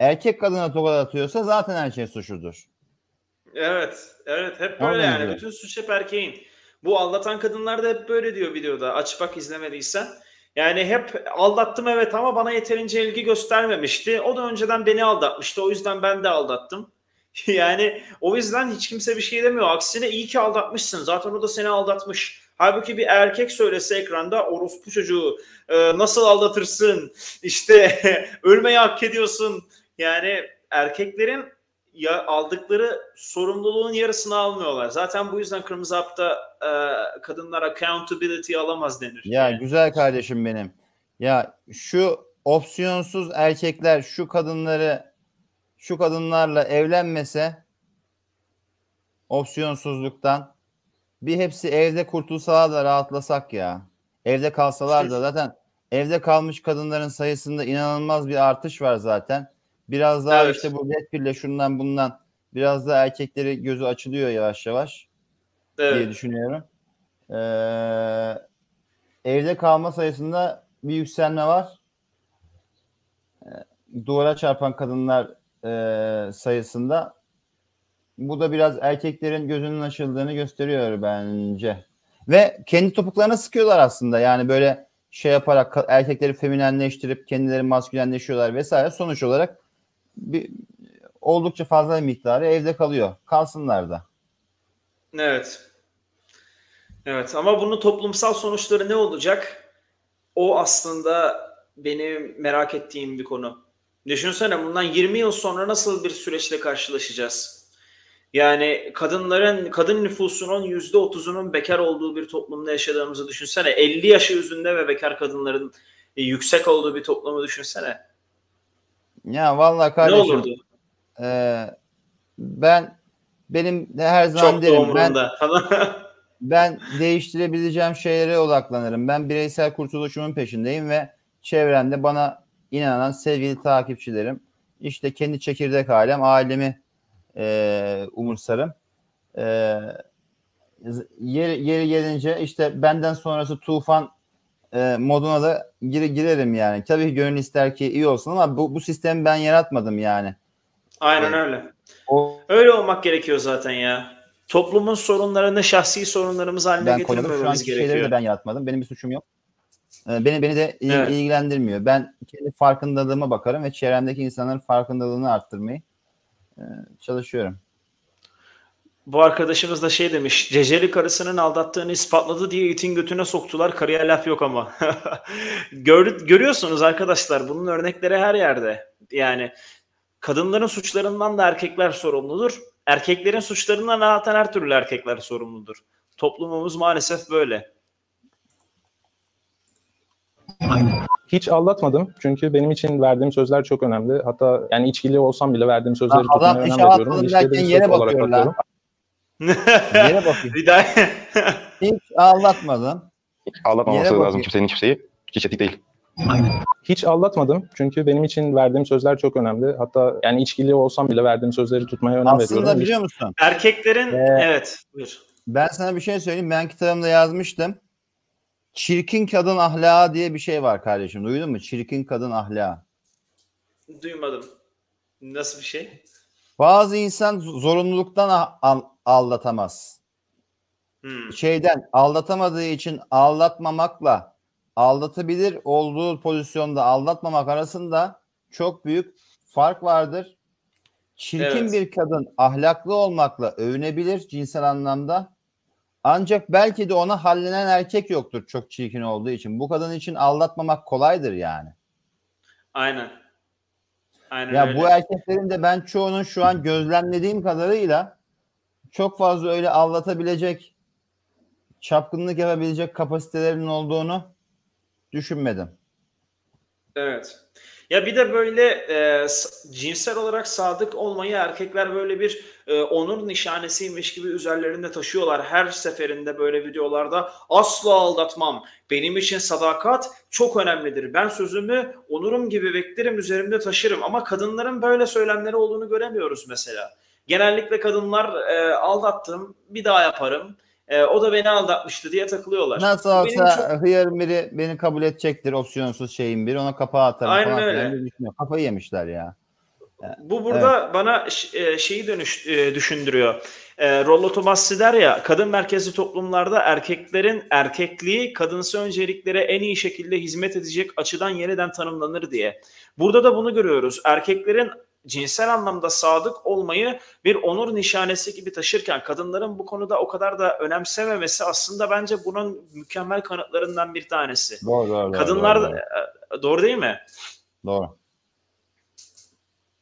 Erkek kadına tokat atıyorsa zaten erkek suçludur. Evet, evet hep böyle yani. öyle. Bütün suç hep erkeğin. Bu aldatan kadınlar da hep böyle diyor videoda. Aç bak izlemediysen. Yani hep aldattım evet ama bana yeterince ilgi göstermemişti. O da önceden beni aldatmıştı. O yüzden ben de aldattım. [laughs] yani o yüzden hiç kimse bir şey demiyor. Aksine iyi ki aldatmışsın. Zaten o da seni aldatmış. Halbuki bir erkek söylese ekranda orospu çocuğu e, nasıl aldatırsın? İşte [laughs] ölmeyi hak ediyorsun. Yani erkeklerin ya aldıkları sorumluluğun yarısını almıyorlar. Zaten bu yüzden Kırmızı Hap'ta e, kadınlar accountability alamaz denir. Ya Yani. güzel kardeşim benim. Ya şu opsiyonsuz erkekler şu kadınları şu kadınlarla evlenmese opsiyonsuzluktan bir hepsi evde kurtulsalar da rahatlasak ya. Evde kalsalar da zaten evde kalmış kadınların sayısında inanılmaz bir artış var zaten. Biraz daha Evet. işte bu Red Pill'le şundan bundan biraz daha erkekleri gözü açılıyor yavaş yavaş diye Evet. düşünüyorum. Ee, evde kalma sayısında bir yükselme var. Ee, duvara çarpan kadınlar e, sayısında. Bu da biraz erkeklerin gözünün açıldığını gösteriyor bence. Ve kendi topuklarına sıkıyorlar aslında. Yani böyle şey yaparak erkekleri feminenleştirip kendileri maskülenleşiyorlar vesaire. Sonuç olarak bir, oldukça fazla bir miktarı evde kalıyor. Kalsınlar da. Evet. Evet ama bunun toplumsal sonuçları ne olacak? O aslında benim merak ettiğim bir konu. Düşünsene bundan 20 yıl sonra nasıl bir süreçle karşılaşacağız? Yani kadınların, kadın nüfusunun %30'unun bekar olduğu bir toplumda yaşadığımızı düşünsene. 50 yaşı üzerinde ve bekar kadınların yüksek olduğu bir toplumu düşünsene. Ya vallahi Ne kardeşim olurdu? e, ben benim de her zaman Çok derim ben [laughs] ben değiştirebileceğim şeylere odaklanırım. Ben bireysel kurtuluşumun peşindeyim ve çevremde bana inanan sevgili takipçilerim işte kendi çekirdek ailem, ailemi e, umursarım. E, yeri, yeri gelince işte benden sonrası tufan e, moduna da gir, girerim yani. Tabii ki gönül ister ki iyi olsun ama bu, bu sistemi ben yaratmadım yani. Aynen öyle. O Öyle olmak gerekiyor zaten ya. Toplumun sorunlarını şahsi sorunlarımız haline ben getirmememiz anki şeyleri gerekiyor. de ben yaratmadım. Benim bir suçum yok. Ee, Beni beni de Evet. ilgilendirmiyor. Ben kendi farkındalığıma bakarım ve çevremdeki insanların farkındalığını arttırmayı e, çalışıyorum. Bu arkadaşımız da şey demiş. Ceceli karısının aldattığını ispatladı diye itin götüne soktular. Karıya laf yok ama. [laughs] Gör, görüyorsunuz arkadaşlar bunun örnekleri her yerde. Yani kadınların suçlarından da erkekler sorumludur. Erkeklerin suçlarından zaten her türlü erkekler sorumludur. Toplumumuz maalesef böyle. Hiç aldatmadım çünkü benim için verdiğim sözler çok önemli. Hatta yani içkili olsam bile verdiğim sözleri tutmaya önem veriyorum. yere söz olarak bakıyorum. Yere bakayım. [laughs] Bir daha Hiç ağlatmadım. Ağlatmaması lazım bakayım. kimsenin kimseyi. Hiç etik değil. Hiç aldatmadım çünkü benim için verdiğim sözler çok önemli. Hatta yani içkili olsam bile verdiğim sözleri tutmaya önem Aslında veriyorum. biliyor musun? erkeklerin Ee, evet buyur. Ben sana bir şey söyleyeyim. Ben kitabımda yazmıştım. Çirkin kadın ahlakı diye bir şey var kardeşim. Duydun mu? Çirkin kadın ahlakı. Duymadım. Nasıl bir şey? Bazı insan zorunluluktan a- al- aldatamaz. Hmm. şeyden aldatamadığı için aldatmamakla aldatabilir olduğu pozisyonda aldatmamak arasında çok büyük fark vardır. Çirkin Evet. bir kadın ahlaklı olmakla övünebilir cinsel anlamda. Ancak belki de ona hallenen erkek yoktur çok çirkin olduğu için. Bu kadın için aldatmamak kolaydır yani. Aynen. Aynen Ya öyle. bu erkeklerin de ben çoğunun şu an gözlemlediğim kadarıyla çok fazla öyle aldatabilecek, çapkınlık yapabilecek kapasitelerinin olduğunu düşünmedim. Evet. Ya bir de böyle e, cinsel olarak sadık olmayı erkekler böyle bir e, onur nişanesiymiş gibi üzerlerinde taşıyorlar. Her seferinde böyle videolarda asla aldatmam. Benim için sadakat çok önemlidir. Ben sözümü onurum gibi beklerim, üzerimde taşırım. Ama kadınların böyle söylemleri olduğunu göremiyoruz mesela. Genellikle kadınlar e, aldattım, bir daha yaparım. E, o da beni aldatmıştı diye takılıyorlar. Nasıl benim olsa çok- hıyarın biri beni kabul edecektir opsiyonsuz şeyin biri ona kapağı atarım Aynen falan öyle. düşünüyor. Kafayı yemişler ya. Bu burada bana ş- e, şeyi dönüş e, düşündürüyor. E, Rollo Tomassi der ya, kadın merkezli toplumlarda erkeklerin erkekliği kadınsı önceliklere en iyi şekilde hizmet edecek açıdan yeniden tanımlanır diye. Burada da bunu görüyoruz. Erkeklerin cinsel anlamda sadık olmayı bir onur nişanesi gibi taşırken kadınların bu konuda o kadar da önemsememesi aslında bence bunun mükemmel kanıtlarından bir tanesi. Doğru doğru. Kadınlar doğru, e, doğru değil mi? doğru.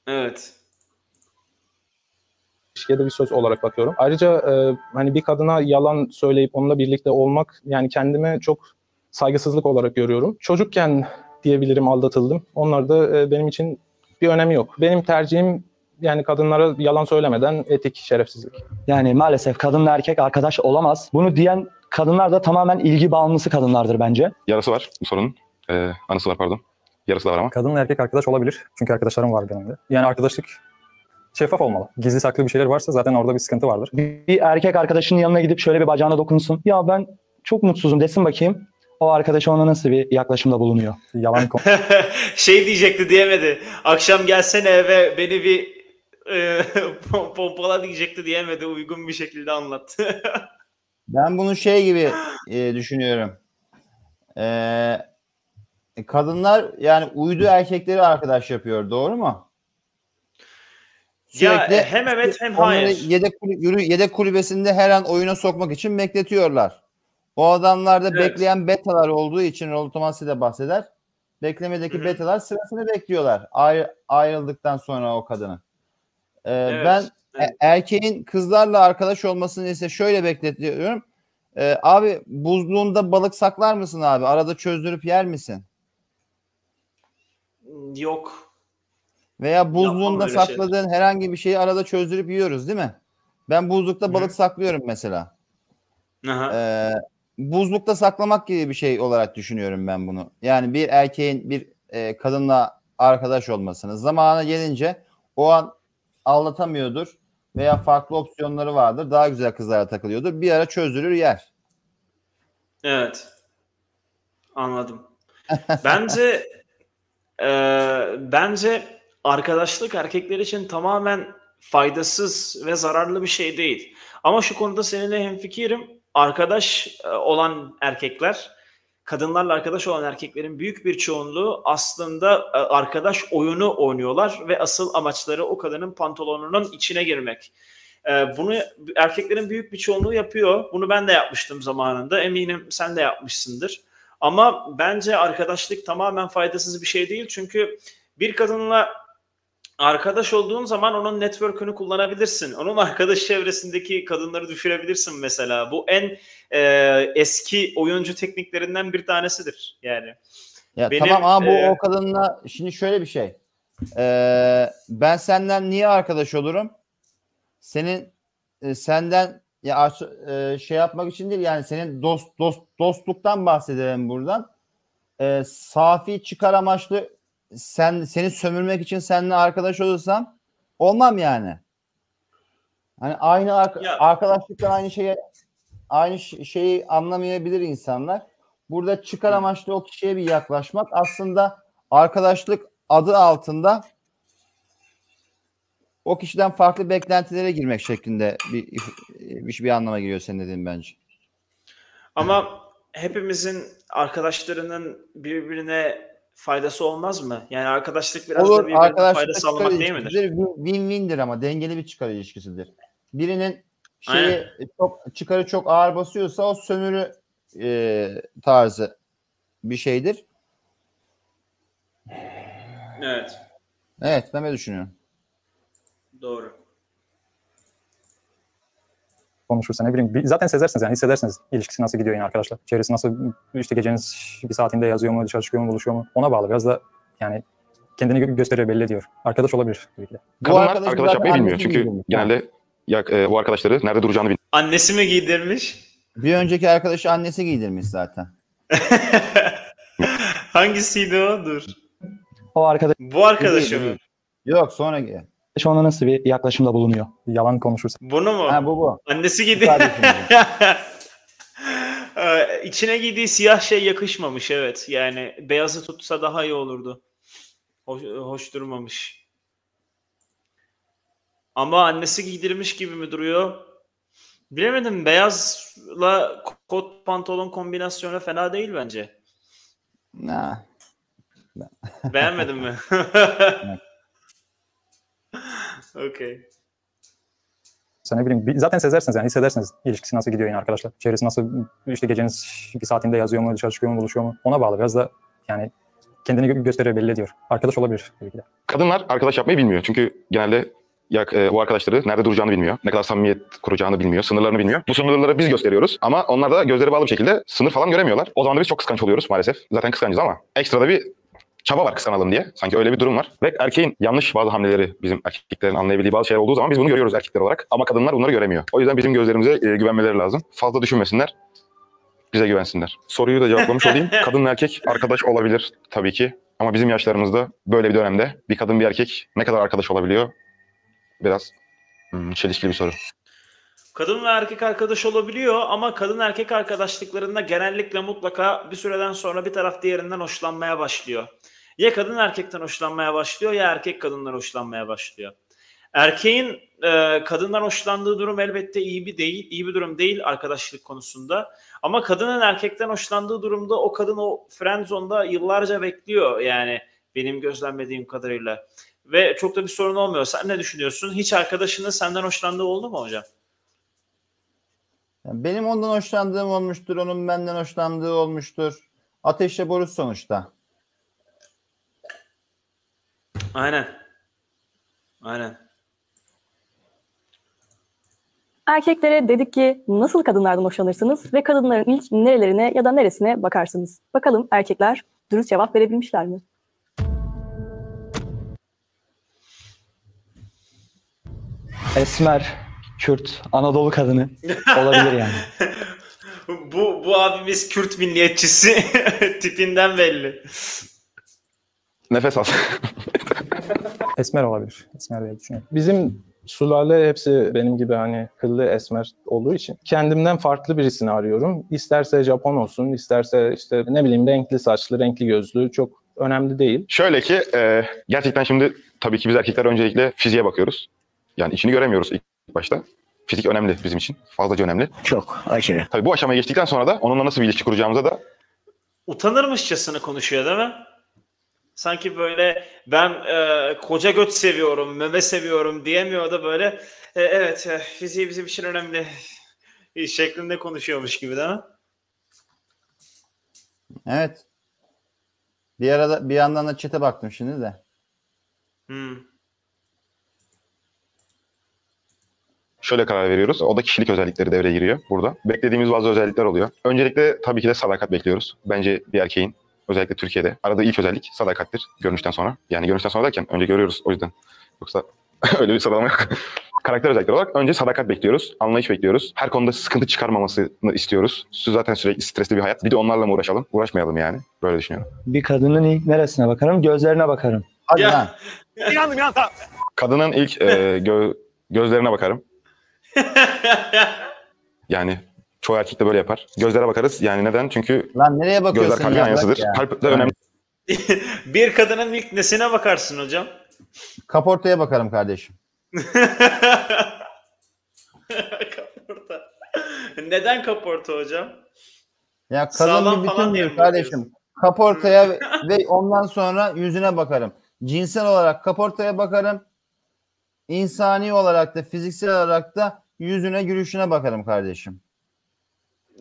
Evet. ilişkiye de bir söz olarak bakıyorum. Ayrıca e, hani bir kadına yalan söyleyip onunla birlikte olmak yani kendime çok saygısızlık olarak görüyorum. Çocukken diyebilirim aldatıldım. Onlar da e, benim için bir önemi yok. Benim tercihim yani kadınlara yalan söylemeden etik, şerefsizlik. Yani maalesef kadınla erkek arkadaş olamaz. Bunu diyen kadınlar da tamamen ilgi bağımlısı kadınlardır bence. Yarısı var bu sorunun. Ee, anısı var pardon. Yarısı da var ama. Kadınla erkek arkadaş olabilir. Çünkü arkadaşlarım var benim de. Yani arkadaşlık şeffaf olmalı. Gizli saklı bir şeyler varsa zaten orada bir sıkıntı vardır. Bir, bir erkek arkadaşının yanına gidip şöyle bir bacağına dokunsun. Ya ben çok mutsuzum desin bakayım. O arkadaş ona nasıl bir yaklaşımda bulunuyor? Yalan konu. [laughs] şey diyecekti diyemedi. Akşam gelsene eve beni bir e, [laughs] pom- pompala diyecekti diyemedi. Uygun bir şekilde anlattı. [laughs] Ben bunu şey gibi e, düşünüyorum. Ee, kadınlar yani uydu erkekleri arkadaş yapıyor. Doğru mu? ya e, hem evet hem hayır. yedek, kulü- yürü- yedek kulübesinde her an oyuna sokmak için bekletiyorlar. O adamlarda Evet. bekleyen betalar olduğu için Rollo Tomassi de bahseder. Beklemedeki Hı hı. betalar sırasını bekliyorlar. Ayrı, ayrıldıktan sonra o kadının. Ee, Evet, Ben e- erkeğin kızlarla arkadaş olmasını ise şöyle bekletiyorum. Ee, abi buzluğunda balık saklar mısın abi? Arada çözdürüp yer misin? Yok. Veya buzluğunda şey. sakladığın herhangi bir şeyi arada çözdürüp yiyoruz değil mi? Ben buzlukta Hı. balık saklıyorum mesela. Aha. Ee, buzlukta saklamak gibi bir şey olarak düşünüyorum ben bunu. Yani bir erkeğin bir e, kadınla arkadaş olmasını zamanı gelince o an aldatamıyordur veya farklı opsiyonları vardır. Daha güzel kızlara takılıyordur. Bir ara çözdürür yer. Evet. Anladım. [laughs] Bence e, bence arkadaşlık erkekler için tamamen faydasız ve zararlı bir şey değil. Ama şu konuda seninle hemfikirim. Arkadaş e, olan erkekler, kadınlarla arkadaş olan erkeklerin büyük bir çoğunluğu aslında e, arkadaş oyunu oynuyorlar ve asıl amaçları o kadının pantolonunun içine girmek. E, Bunu erkeklerin büyük bir çoğunluğu yapıyor. Bunu ben de yapmıştım zamanında. Eminim sen de yapmışsındır. Ama bence arkadaşlık tamamen faydasız bir şey değil. Çünkü bir kadınla arkadaş olduğun zaman onun network'ünü kullanabilirsin. Onun arkadaş çevresindeki kadınları düşürebilirsin mesela. Bu en e, eski oyuncu tekniklerinden bir tanesidir. Yani Ya Benim, tamam ama bu e, o kadınla şimdi şöyle bir şey. Ee, ben senden niye arkadaş olurum? Senin e, senden ya e, şey yapmak için değil yani senin dost dost dostluktan bahsedelim buradan. Ee, safi çıkar amaçlı sen seni sömürmek için seninle arkadaş olursam olmam yani. Hani aynı arka- Ya- arkadaşlıktan aynı şeye aynı şeyi anlamayabilir insanlar. Burada çıkar amaçlı o kişiye bir yaklaşmak aslında arkadaşlık adı altında o kişiden farklı beklentilere girmek şeklinde bir bir, bir anlama geliyor senin dediğin bence. ama hepimizin arkadaşlarının birbirine faydası olmaz mı? Yani arkadaşlık biraz da Olur birbirine arkadaşlık fayda sağlamak değil midir? Win-win'dir ama dengeli bir çıkar ilişkisidir. Birinin şeyi çok çıkarı çok ağır basıyorsa o sömürü e, tarzı bir şeydir. Evet, Evet ben öyle düşünüyorum. doğru. Konuşursa ne bileyim bir- zaten sezersiniz yani hissedersiniz ilişkisi nasıl gidiyor yine arkadaşlar. Çevresi nasıl işte gecenin bir saatinde yazıyor mu dışarı çıkıyor mu buluşuyor mu ona bağlı biraz da yani kendini gö- gösteriyor belli ediyor. Arkadaş olabilir tabii ki de. Kadınlar arkadaş zaten yapmayı bilmiyor. annesi Çünkü giydirmiş. genelde ya, e, bu arkadaşları nerede duracağını bilmiyor. Annesi mi giydirmiş? Bir önceki arkadaşı annesi giydirmiş zaten. [laughs] Hangisiydi o? Dur. O arkadaş Bu arkadaşı mı? Yok sonra giy- ona nasıl bir yaklaşımda bulunuyor? Yalan konuşursa. Bunu mu? Ha bu bu. Annesi. Kardeşim [laughs] Ee, İçine giydiği siyah şey yakışmamış evet. Yani beyazı tutsa daha iyi olurdu. Hoş, hoş durmamış. Ama annesi giydirmiş gibi mi duruyor? Bilemedim. Beyazla kot pantolon kombinasyonu fena değil bence. Ha. Beğenmedin mi? [laughs] Okey. ne bileyim zaten sezersiniz yani hissedersiniz ilişkisi nasıl gidiyor yine arkadaşlar. Çevresi nasıl işte gecenin bir saatinde yazıyor mu dışarı çıkıyor mu buluşuyor mu ona bağlı biraz da yani kendini gö- gösteriyor belli ediyor. Arkadaş olabilir tabii ki de. Kadınlar arkadaş yapmayı bilmiyor. Çünkü genelde ya, e, bu arkadaşları nerede duracağını bilmiyor. Ne kadar samimiyet kuracağını bilmiyor. Sınırlarını bilmiyor. Bu sınırları biz gösteriyoruz. Ama onlar da gözleri bağlı bir şekilde sınır falan göremiyorlar. O zaman da biz çok kıskanç oluyoruz maalesef. Zaten kıskancız ama ekstra da bir çaba var kıskanalım diye. Sanki öyle bir durum var. Ve erkeğin yanlış bazı hamleleri bizim erkeklerin anlayabildiği bazı şeyler olduğu zaman biz bunu görüyoruz erkekler olarak. Ama kadınlar bunları göremiyor. O yüzden bizim gözlerimize e, güvenmeleri lazım. Fazla düşünmesinler. Bize güvensinler. Soruyu da cevaplamış [laughs] olayım. Kadın erkek arkadaş olabilir tabii ki. Ama bizim yaşlarımızda böyle bir dönemde bir kadın bir erkek ne kadar arkadaş olabiliyor? Biraz hmm, çelişkili bir soru. Kadın ve erkek arkadaş olabiliyor ama kadın erkek arkadaşlıklarında genellikle mutlaka bir süreden sonra bir taraf diğerinden hoşlanmaya başlıyor. Ya kadın erkekten hoşlanmaya başlıyor ya erkek kadından hoşlanmaya başlıyor. Erkeğin e, kadından hoşlandığı durum elbette iyi bir değil, iyi bir durum değil arkadaşlık konusunda. Ama kadının erkekten hoşlandığı durumda o kadın o friend zone'da yıllarca bekliyor yani benim gözlemlediğim kadarıyla. Ve çok da bir sorun olmuyor. Sen ne düşünüyorsun? Hiç arkadaşının senden hoşlandığı oldu mu hocam? Benim ondan hoşlandığım olmuştur, onun benden hoşlandığı olmuştur. Ateşle boru sonuçta. Aynen. Aynen. Erkeklere dedik ki nasıl kadınlardan hoşlanırsınız ve kadınların ilk nerelerine ya da neresine bakarsınız? Bakalım erkekler dürüst cevap verebilmişler mi? Esmer, Kürt, Anadolu kadını olabilir yani. [laughs] bu bu abimiz Kürt milliyetçisi [laughs] tipinden belli. Nefes al. Esmer olabilir. Esmer diye düşünüyorum. Bizim sülale hepsi benim gibi hani kıllı esmer olduğu için kendimden farklı birisini arıyorum. İsterse Japon olsun, isterse işte ne bileyim renkli saçlı, renkli gözlü çok önemli değil. Şöyle ki e, gerçekten şimdi tabii ki biz erkekler öncelikle fiziğe bakıyoruz. Yani içini göremiyoruz ilk başta. Fizik önemli bizim için. Fazlaca önemli. Çok aşırı. Tabii bu aşamaya geçtikten sonra da onunla nasıl bir ilişki kuracağımıza da Utanırmışçasına konuşuyor değil mi? Sanki böyle ben e, koca göt seviyorum, meme seviyorum diyemiyor da böyle e, evet e, fiziği bizim için önemli şeklinde konuşuyormuş gibi değil mi? Evet. Bir arada bir yandan da çete baktım şimdi de. Hmm. şöyle karar veriyoruz. O da kişilik özellikleri devreye giriyor burada. Beklediğimiz bazı özellikler oluyor. Öncelikle tabii ki de sadakat bekliyoruz. Bence bir erkeğin özellikle Türkiye'de aradığı ilk özellik sadakattir görünüşten sonra. Yani görünüşten sonra derken önce görüyoruz o yüzden. Yoksa [laughs] öyle bir sıralama yok. Karakter özellikleri olarak önce sadakat bekliyoruz, anlayış bekliyoruz. Her konuda sıkıntı çıkarmamasını istiyoruz. Zaten sürekli stresli bir hayat. Bir de onlarla mı uğraşalım? Uğraşmayalım yani. Böyle düşünüyorum. Bir kadının ilk neresine bakarım? Gözlerine bakarım. Hadi Ya. lan. [laughs] Kadının ilk e, gö- gözlerine bakarım. [laughs] Yani çoğu erkek de böyle yapar. Gözlere bakarız. Yani neden? Çünkü Lan nereye bakıyorsun? gözler kalbin aynasıdır. Ya. Kalp de önemli. [laughs] bir kadının ilk nesine bakarsın hocam? Kaportaya bakarım kardeşim. [laughs] kaporta. Neden kaporta hocam? Ya Sağlam kadın bir falan diye mi bütündür kardeşim. bakıyorsun? Kaportaya ve- [laughs] ve ondan sonra yüzüne bakarım. Cinsel olarak kaportaya bakarım. İnsani olarak da fiziksel olarak da yüzüne gülüşüne bakarım kardeşim.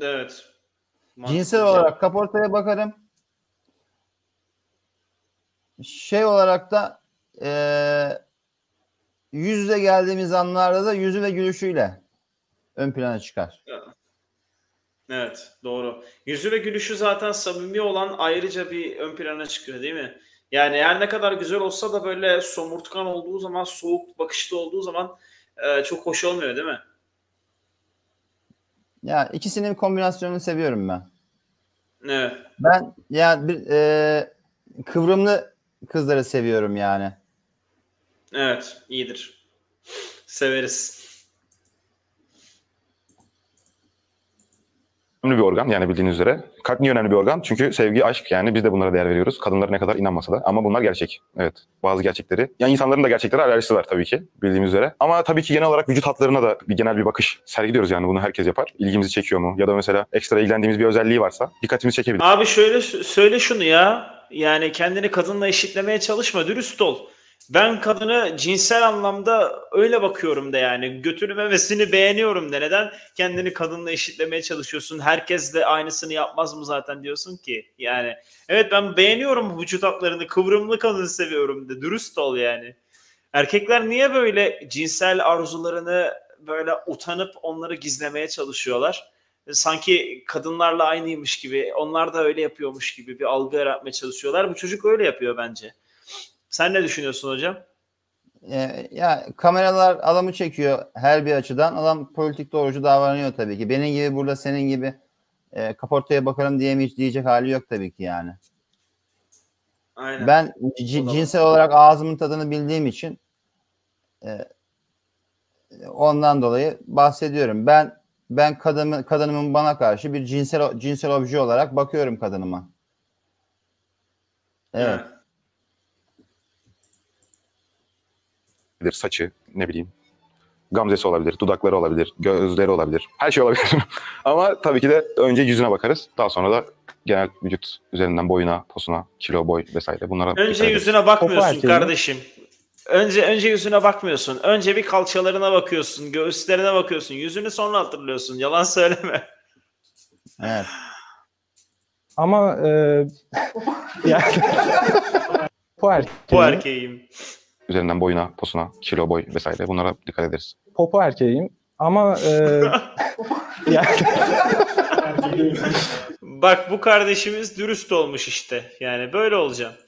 Evet. Cinsel Mantıklı. olarak kaportaya bakarım. Şey olarak da eee yüz yüze geldiğimiz anlarda da yüzü ve gülüşüyle ön plana çıkar. Evet doğru. Yüzü ve gülüşü zaten samimi olan ayrıca bir ön plana çıkıyor değil mi? Yani her ne kadar güzel olsa da böyle somurtkan olduğu zaman, soğuk bakışlı olduğu zaman e, çok hoş olmuyor değil mi? Ya ikisinin kombinasyonunu seviyorum ben. Evet. Ben yani bir eee, kıvrımlı kızları seviyorum yani. Evet, iyidir. Severiz. Önemli bir organ yani bildiğiniz üzere. Kalp niye önemli bir organ? Çünkü sevgi, aşk yani biz de bunlara değer veriyoruz. Kadınlar ne kadar inanmasa da ama bunlar gerçek. Evet. Bazı gerçekleri. Yani insanların da gerçekleri alerjisi var tabii ki bildiğimiz üzere. Ama tabii ki genel olarak vücut hatlarına da bir genel bir bakış sergiliyoruz yani bunu herkes yapar. İlgimizi çekiyor mu? Ya da mesela ekstra ilgilendiğimiz bir özelliği varsa dikkatimizi çekebilir. Abi şöyle söyle şunu ya. Yani kendini kadınla eşitlemeye çalışma, dürüst ol. Ben kadını cinsel anlamda öyle bakıyorum da yani. Götünü memesini beğeniyorum da. Neden kendini kadınla eşitlemeye çalışıyorsun? Herkes de aynısını yapmaz mı zaten diyorsun ki? Yani evet ben beğeniyorum vücut hatlarını. Kıvrımlı kadın seviyorum de. Dürüst ol yani. Erkekler niye böyle cinsel arzularını böyle utanıp onları gizlemeye çalışıyorlar? sanki kadınlarla aynıymış gibi, onlar da öyle yapıyormuş gibi bir algı yaratmaya çalışıyorlar. Bu çocuk öyle yapıyor bence. Sen ne düşünüyorsun hocam? Ee, ya kameralar adamı çekiyor her bir açıdan. Adam politik doğrucu davranıyor tabii ki. Benim gibi burada senin gibi e, kaportaya bakarım diyemeyecek diyecek hali yok tabii ki yani. Aynen. Ben c- cinsel olarak ağzımın tadını bildiğim için e, ondan dolayı bahsediyorum. Ben ben kadını, kadınımın bana karşı bir cinsel cinsel obje olarak bakıyorum kadınıma. Evet. Olabilir, saçı, ne bileyim. Gamzesi olabilir, dudakları olabilir, gözleri olabilir. Her şey olabilir. [laughs] Ama tabii ki de önce yüzüne bakarız. Daha sonra da genel vücut üzerinden boyuna, posuna, kilo, boy vesaire bunlara Önce ederiz. yüzüne bakmıyorsun kardeşim. Önce önce yüzüne bakmıyorsun. Önce bir kalçalarına bakıyorsun, göğüslerine bakıyorsun. Yüzünü sonra hatırlıyorsun. Yalan söyleme. [sighs] Ama e, [laughs] yani Popo erkeğim. Bu erkeğim. Üzerinden boyuna, posuna, kilo, boy vesaire bunlara dikkat ederiz. Popo erkeğim. Ama e, [laughs] yani, Bak bu kardeşimiz dürüst olmuş işte. Yani böyle olacaksın.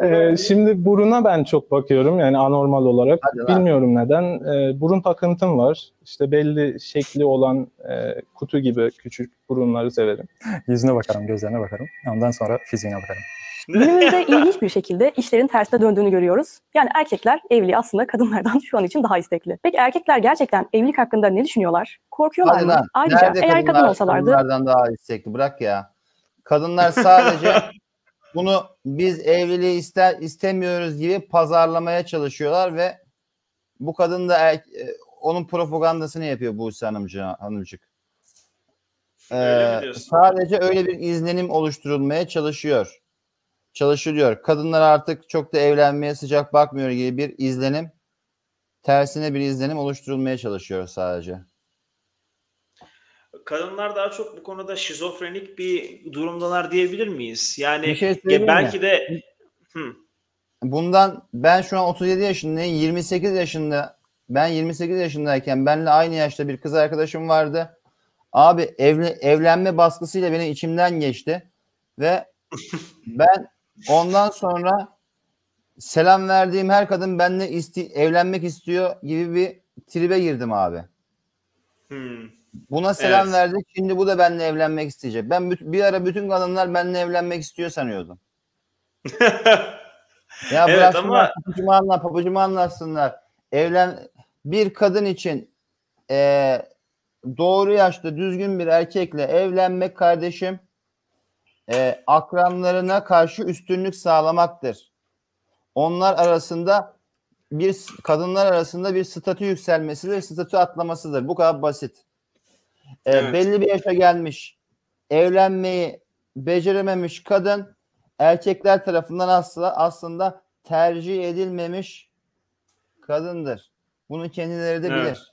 E, şimdi buruna ben çok bakıyorum yani anormal olarak. Hadi lan. Bilmiyorum neden. E, burun takıntım var. İşte belli şekli olan e, kutu gibi küçük burunları severim. Yüzüne bakarım, gözlerine bakarım. Ondan sonra fiziğine bakarım. Günümüzde [laughs] ilginç bir şekilde işlerin tersine döndüğünü görüyoruz. Yani erkekler evliliği aslında kadınlardan şu an için daha istekli. Peki erkekler gerçekten evlilik hakkında ne düşünüyorlar? Korkuyorlar Hadi mı? lan. Ayrıca Nerede eğer kadın kadınlar olsalardı kadınlardan daha istekli bırak ya. Kadınlar sadece [laughs] bunu biz evliliği ister istemiyoruz gibi pazarlamaya çalışıyorlar ve bu kadın da er- e, onun propagandasını yapıyor Buse Hanımcı, Hanımcık. Ee, sadece öyle bir izlenim oluşturulmaya çalışıyor. Çalışılıyor. Kadınlar artık çok da evlenmeye sıcak bakmıyor gibi bir izlenim tersine bir izlenim oluşturulmaya çalışıyor sadece. Kadınlar daha çok bu konuda şizofrenik bir durumdalar diyebilir miyiz? Yani Bir şey ya söyleyeyim mi? belki de Hı. Bundan ben şu an 37 yaşındayım. 28 yaşında ben 28 yaşındayken benimle aynı yaşta bir kız arkadaşım vardı. Abi evli, evlenme baskısıyla benim içimden geçti ve [laughs] ben ondan sonra selam verdiğim her kadın benimle isti, evlenmek istiyor gibi bir tribe girdim abi. Hmm. Buna selam Evet. verdik. Şimdi bu da benimle evlenmek isteyecek. Ben bir ara bütün kadınlar benimle evlenmek istiyor sanıyordum. [laughs] Ya Evet bıraksınlar ama- papucumu anla, papucumu anlatsınlar. Evlen bir kadın için eee, doğru yaşta düzgün bir erkekle evlenmek kardeşim eee, akranlarına karşı üstünlük sağlamaktır. Onlar arasında bir kadınlar arasında bir statü yükselmesidir, statü atlamasıdır. Bu kadar basit. Eee, Evet. Belli bir yaşa gelmiş, evlenmeyi becerememiş kadın erkekler tarafından aslında aslında tercih edilmemiş kadındır. Bunu kendileri de Evet. bilir.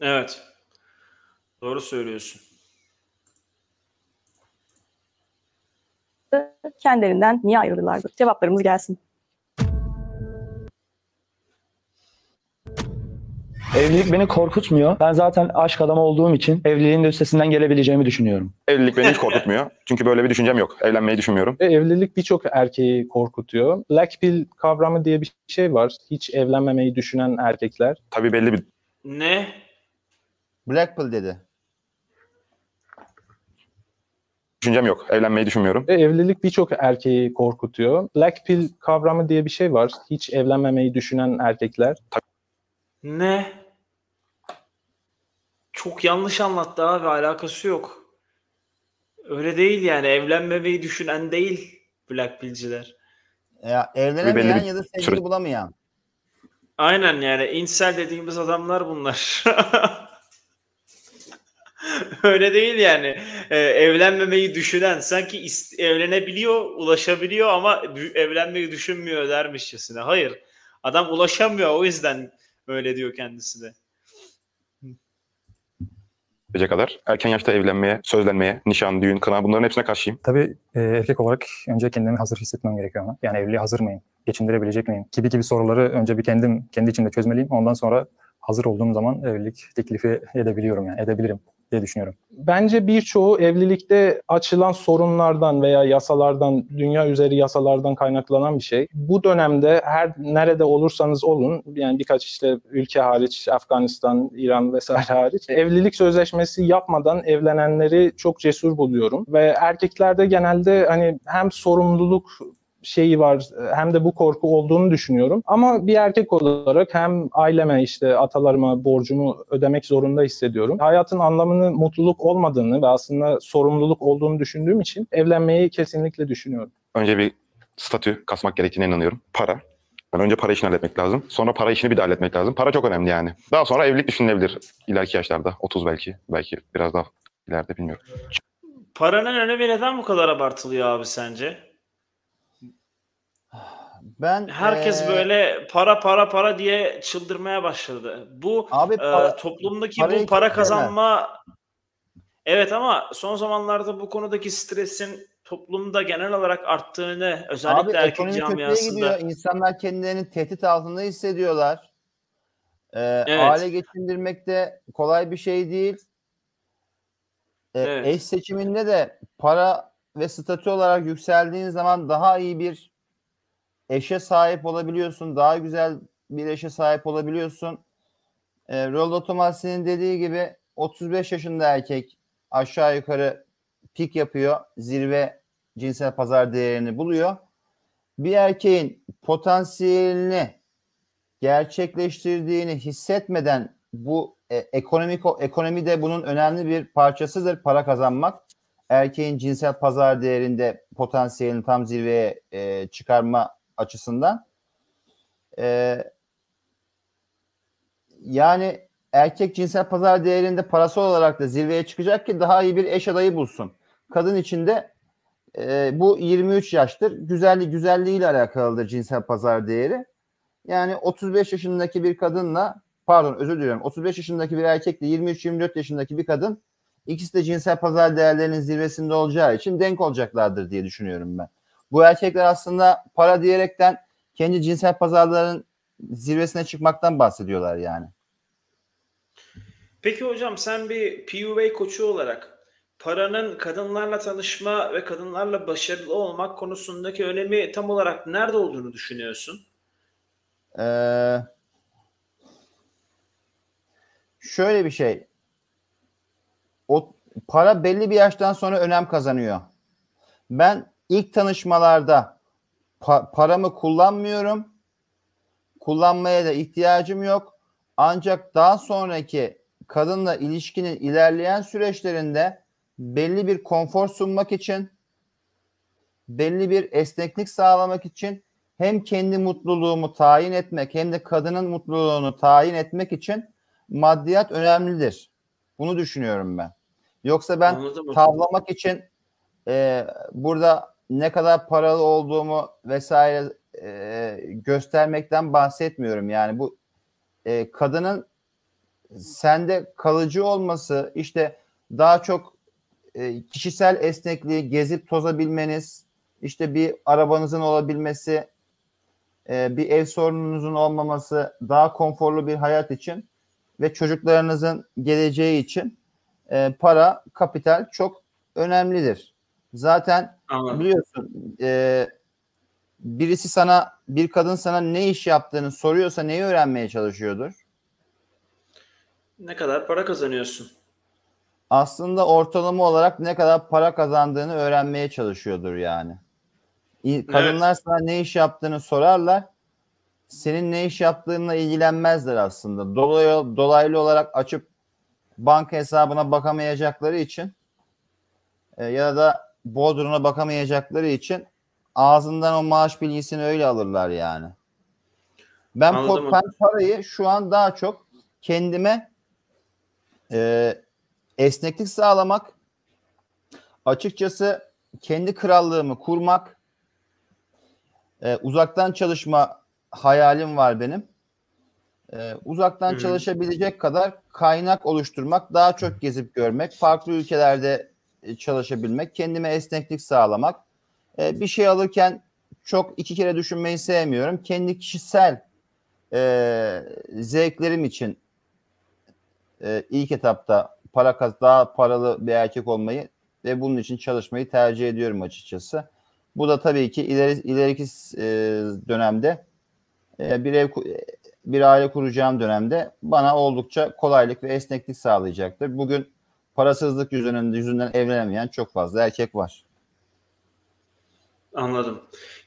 Evet. Doğru söylüyorsun. kendilerinden niye ayrılırlardı? Cevaplarımız gelsin. Evlilik beni korkutmuyor. Ben zaten aşk adamı olduğum için evliliğin de üstesinden gelebileceğimi düşünüyorum. Evlilik beni hiç korkutmuyor. [laughs] Çünkü böyle bir düşüncem yok. Evlenmeyi düşünmüyorum. Ve evlilik birçok erkeği korkutuyor. Black pill kavramı diye bir şey var. Hiç evlenmemeyi düşünen erkekler. Tabii belli bir Ne? Blackpool dedi. düşüncem yok. Evlenmeyi düşünmüyorum. Ve evlilik birçok erkeği korkutuyor. Black pill kavramı diye bir şey var. Hiç evlenmemeyi düşünen erkekler. Ne? Çok yanlış anlattı abi. Alakası yok. Öyle değil yani. Evlenmemeyi düşünen değil Black Pill'ciler. Ya evlenemeyen ya da sevgili süre- bulamayan. Aynen yani insel dediğimiz adamlar bunlar. [laughs] Öyle değil yani. Ee, evlenmemeyi düşünen sanki is- evlenebiliyor, ulaşabiliyor ama evlenmeyi düşünmüyor dermişçesine. Hayır. Adam ulaşamıyor o yüzden öyle diyor kendisi de. Gece kadar. Erken yaşta evlenmeye, sözlenmeye, nişan, düğün, kına bunların hepsine karşıyım. Tabii e, erkek olarak önce kendimi hazır hissetmem gerekiyor ama. Yani evliliğe hazır mıyım? Geçindirebilecek miyim? Gibi gibi soruları önce bir kendim kendi içimde çözmeliyim. Ondan sonra hazır olduğum zaman evlilik teklifi edebiliyorum yani edebilirim diye düşünüyorum. Bence birçoğu evlilikte açılan sorunlardan veya yasalardan, dünya üzeri yasalardan kaynaklanan bir şey. Bu dönemde her nerede olursanız olun, yani birkaç işte ülke hariç, Afganistan, İran vesaire hariç, evlilik sözleşmesi yapmadan evlenenleri çok cesur buluyorum. Ve erkeklerde genelde hani hem sorumluluk şeyi var hem de bu korku olduğunu düşünüyorum. Ama bir erkek olarak hem aileme işte atalarıma borcumu ödemek zorunda hissediyorum. Hayatın anlamını mutluluk olmadığını ve aslında sorumluluk olduğunu düşündüğüm için evlenmeyi kesinlikle düşünüyorum. Önce bir statü kasmak gerektiğine inanıyorum. Para. Yani önce para işini halletmek lazım. Sonra para işini bir de halletmek lazım. Para çok önemli yani. Daha sonra evlilik düşünülebilir ileriki yaşlarda. 30 belki. Belki biraz daha ileride bilmiyorum. Paranın önemi neden bu kadar abartılıyor abi sence? Ben Herkes eee, böyle para para para diye çıldırmaya başladı. Bu abi e, para, toplumdaki parayı bu para kazanma evet ama son zamanlarda bu konudaki stresin toplumda genel olarak arttığını özellikle Abi erkek camiasında gidiyor. İnsanlar kendilerini tehdit altında hissediyorlar. Ee, Evet. Aile geçindirmek de kolay bir şey değil. Ee, Evet. Eş seçiminde de para ve statü olarak yükseldiğin zaman daha iyi bir eşe sahip olabiliyorsun. Daha güzel bir eşe sahip olabiliyorsun. Ee, Rollo Tomassi'nin dediği gibi 35 yaşında erkek aşağı yukarı pik yapıyor. Zirve cinsel pazar değerini buluyor. Bir erkeğin potansiyelini gerçekleştirdiğini hissetmeden bu e, ekonomik ekonomi de bunun önemli bir parçasıdır para kazanmak. Erkeğin cinsel pazar değerinde potansiyelini tam zirveye e, çıkarma açısından. E, yani erkek cinsel pazar değerinde parasal olarak da zirveye çıkacak ki daha iyi bir eş adayı bulsun. Kadın için de e, bu 23 yaştır. Güzelliği güzelliğiyle alakalıdır cinsel pazar değeri. Yani 35 yaşındaki bir kadınla pardon özür diliyorum 35 yaşındaki bir erkekle 23-24 yaşındaki bir kadın ikisi de cinsel pazar değerlerinin zirvesinde olacağı için denk olacaklardır diye düşünüyorum ben. Bu erkekler aslında para diyerekten kendi cinsel pazarların zirvesine çıkmaktan bahsediyorlar yani. Peki hocam sen bir PUA koçu olarak paranın kadınlarla tanışma ve kadınlarla başarılı olmak konusundaki önemi tam olarak nerede olduğunu düşünüyorsun? Ee, şöyle bir şey. O para belli bir yaştan sonra önem kazanıyor. Ben ilk tanışmalarda pa- paramı kullanmıyorum. Kullanmaya da ihtiyacım yok. Ancak daha sonraki kadınla ilişkinin ilerleyen süreçlerinde belli bir konfor sunmak için, belli bir esneklik sağlamak için hem kendi mutluluğumu tayin etmek hem de kadının mutluluğunu tayin etmek için maddiyat önemlidir. Bunu düşünüyorum ben. Yoksa ben Anladım tavlamak için e, burada ne kadar paralı olduğumu vesaire e, göstermekten bahsetmiyorum. Yani bu e, kadının sende kalıcı olması işte daha çok e, kişisel esnekliği gezip tozabilmeniz işte bir arabanızın olabilmesi e, bir ev sorununuzun olmaması daha konforlu bir hayat için ve çocuklarınızın geleceği için e, para kapital çok önemlidir. Zaten Anladım. biliyorsun e, birisi sana bir kadın sana ne iş yaptığını soruyorsa neyi öğrenmeye çalışıyordur? Ne kadar para kazanıyorsun? aslında ortalama olarak ne kadar para kazandığını öğrenmeye çalışıyordur yani. Kadınlar sana ne iş yaptığını sorarlar. Senin ne iş yaptığınla ilgilenmezler aslında. Dolaylı, dolaylı olarak açıp banka hesabına bakamayacakları için e, ya da bodruna bakamayacakları için ağzından o maaş bilgisini öyle alırlar yani. Ben, Anladım ben parayı şu an daha çok kendime e, esneklik sağlamak, açıkçası kendi krallığımı kurmak, e, uzaktan çalışma hayalim var benim. E, uzaktan Hı hı. çalışabilecek kadar kaynak oluşturmak, daha çok gezip görmek, farklı ülkelerde çalışabilmek, kendime esneklik sağlamak. E, bir şey alırken çok iki kere düşünmeyi sevmiyorum. Kendi kişisel e, zevklerim için e, ilk etapta para kaz daha paralı bir erkek olmayı ve bunun için çalışmayı tercih ediyorum açıkçası. Bu da tabii ki ileri ileriki e, dönemde e, bir ev bir aile kuracağım dönemde bana oldukça kolaylık ve esneklik sağlayacaktır. Bugün parasızlık yüzünden yüzünden evlenemeyen çok fazla erkek var. Anladım.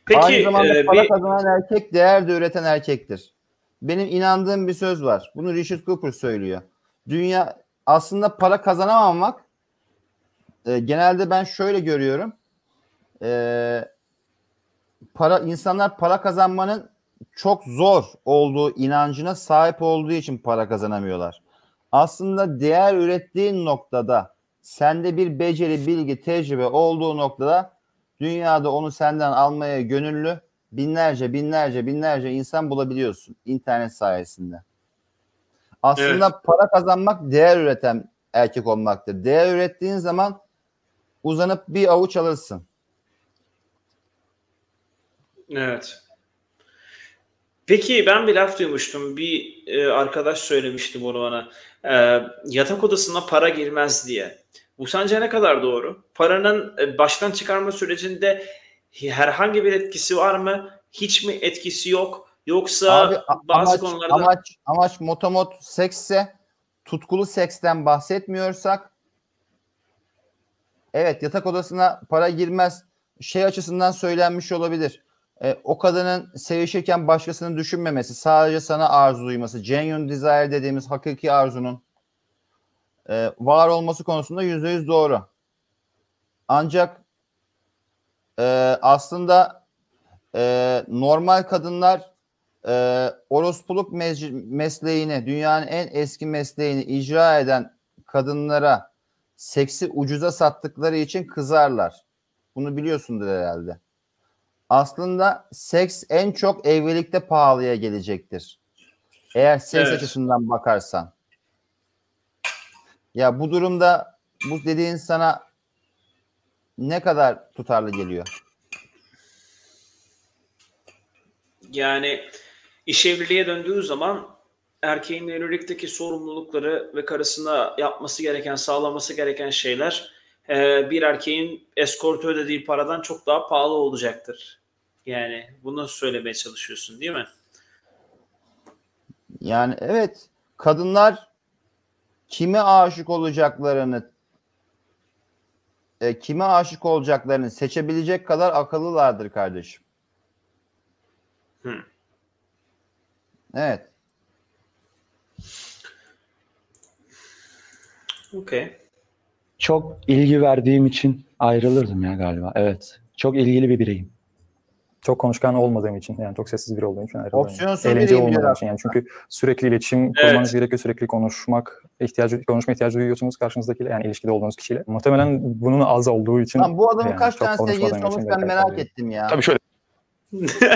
Peki Aynı zamanda e, para bir kazanan erkek değer de üreten erkektir. Benim inandığım bir söz var. Bunu Richard Cooper söylüyor. Dünya aslında para kazanamamak e, genelde ben şöyle görüyorum. E, para insanlar para kazanmanın çok zor olduğu inancına sahip olduğu için para kazanamıyorlar. Aslında değer ürettiğin noktada sende bir beceri, bilgi, tecrübe olduğu noktada dünyada onu senden almaya gönüllü binlerce binlerce binlerce insan bulabiliyorsun internet sayesinde. Aslında para kazanmak değer üreten erkek olmaktır. Değer ürettiğin zaman uzanıp bir avuç alırsın. Evet. Peki ben bir laf duymuştum. Bir e, arkadaş söylemişti bunu bana. E, yatak odasına para girmez diye. Bu sence ne kadar doğru? Paranın e, baştan çıkarma sürecinde herhangi bir etkisi var mı? Hiç mi etkisi yok? Yoksa Abi bazı amaç, konularda amaç, amaç motomot seksse tutkulu seksten bahsetmiyorsak evet yatak odasına para girmez şey açısından söylenmiş olabilir. E, o kadının sevişirken başkasını düşünmemesi, sadece sana arzu duyması, genuine desire dediğimiz hakiki arzunun e, var olması konusunda yüzde yüz doğru. Ancak e, aslında e, normal kadınlar e, orospuluk mesleğini, dünyanın en eski mesleğini icra eden kadınlara seksi ucuza sattıkları için kızarlar. Bunu biliyorsundur herhalde. Aslında seks en çok evlilikte pahalıya gelecektir. Eğer seks Evet. açısından bakarsan. Ya bu durumda bu dediğin sana ne kadar tutarlı geliyor? Yani iş evliliğe döndüğü zaman erkeğin evlilikteki sorumlulukları ve karısına yapması gereken, sağlaması gereken şeyler bir erkeğin eskortu ödediği paradan çok daha pahalı olacaktır. Yani bunu söylemeye çalışıyorsun değil mi? Yani evet kadınlar kime aşık olacaklarını e, kime aşık olacaklarını seçebilecek kadar akıllılardır kardeşim. Hı. Evet. Okey. Çok ilgi verdiğim için ayrılırdım ya galiba. Evet. Çok ilgili bir bireyim. Çok konuşkan olmadığım için yani çok sessiz biri olduğum için ayrıldım. Opsiyonsuz Eğlenceli olmadığım için yani çünkü sürekli iletişim kurmanız Evet. gerekiyor, sürekli konuşmak ihtiyacı konuşma ihtiyacı duyuyorsunuz karşınızdakiyle yani ilişkide olduğunuz kişiyle. Muhtemelen bunun az olduğu için Lan bu adamın yani kaç tane sevgilisi olmuş ben merak ayrılıyorum. ettim ya. Tabii şöyle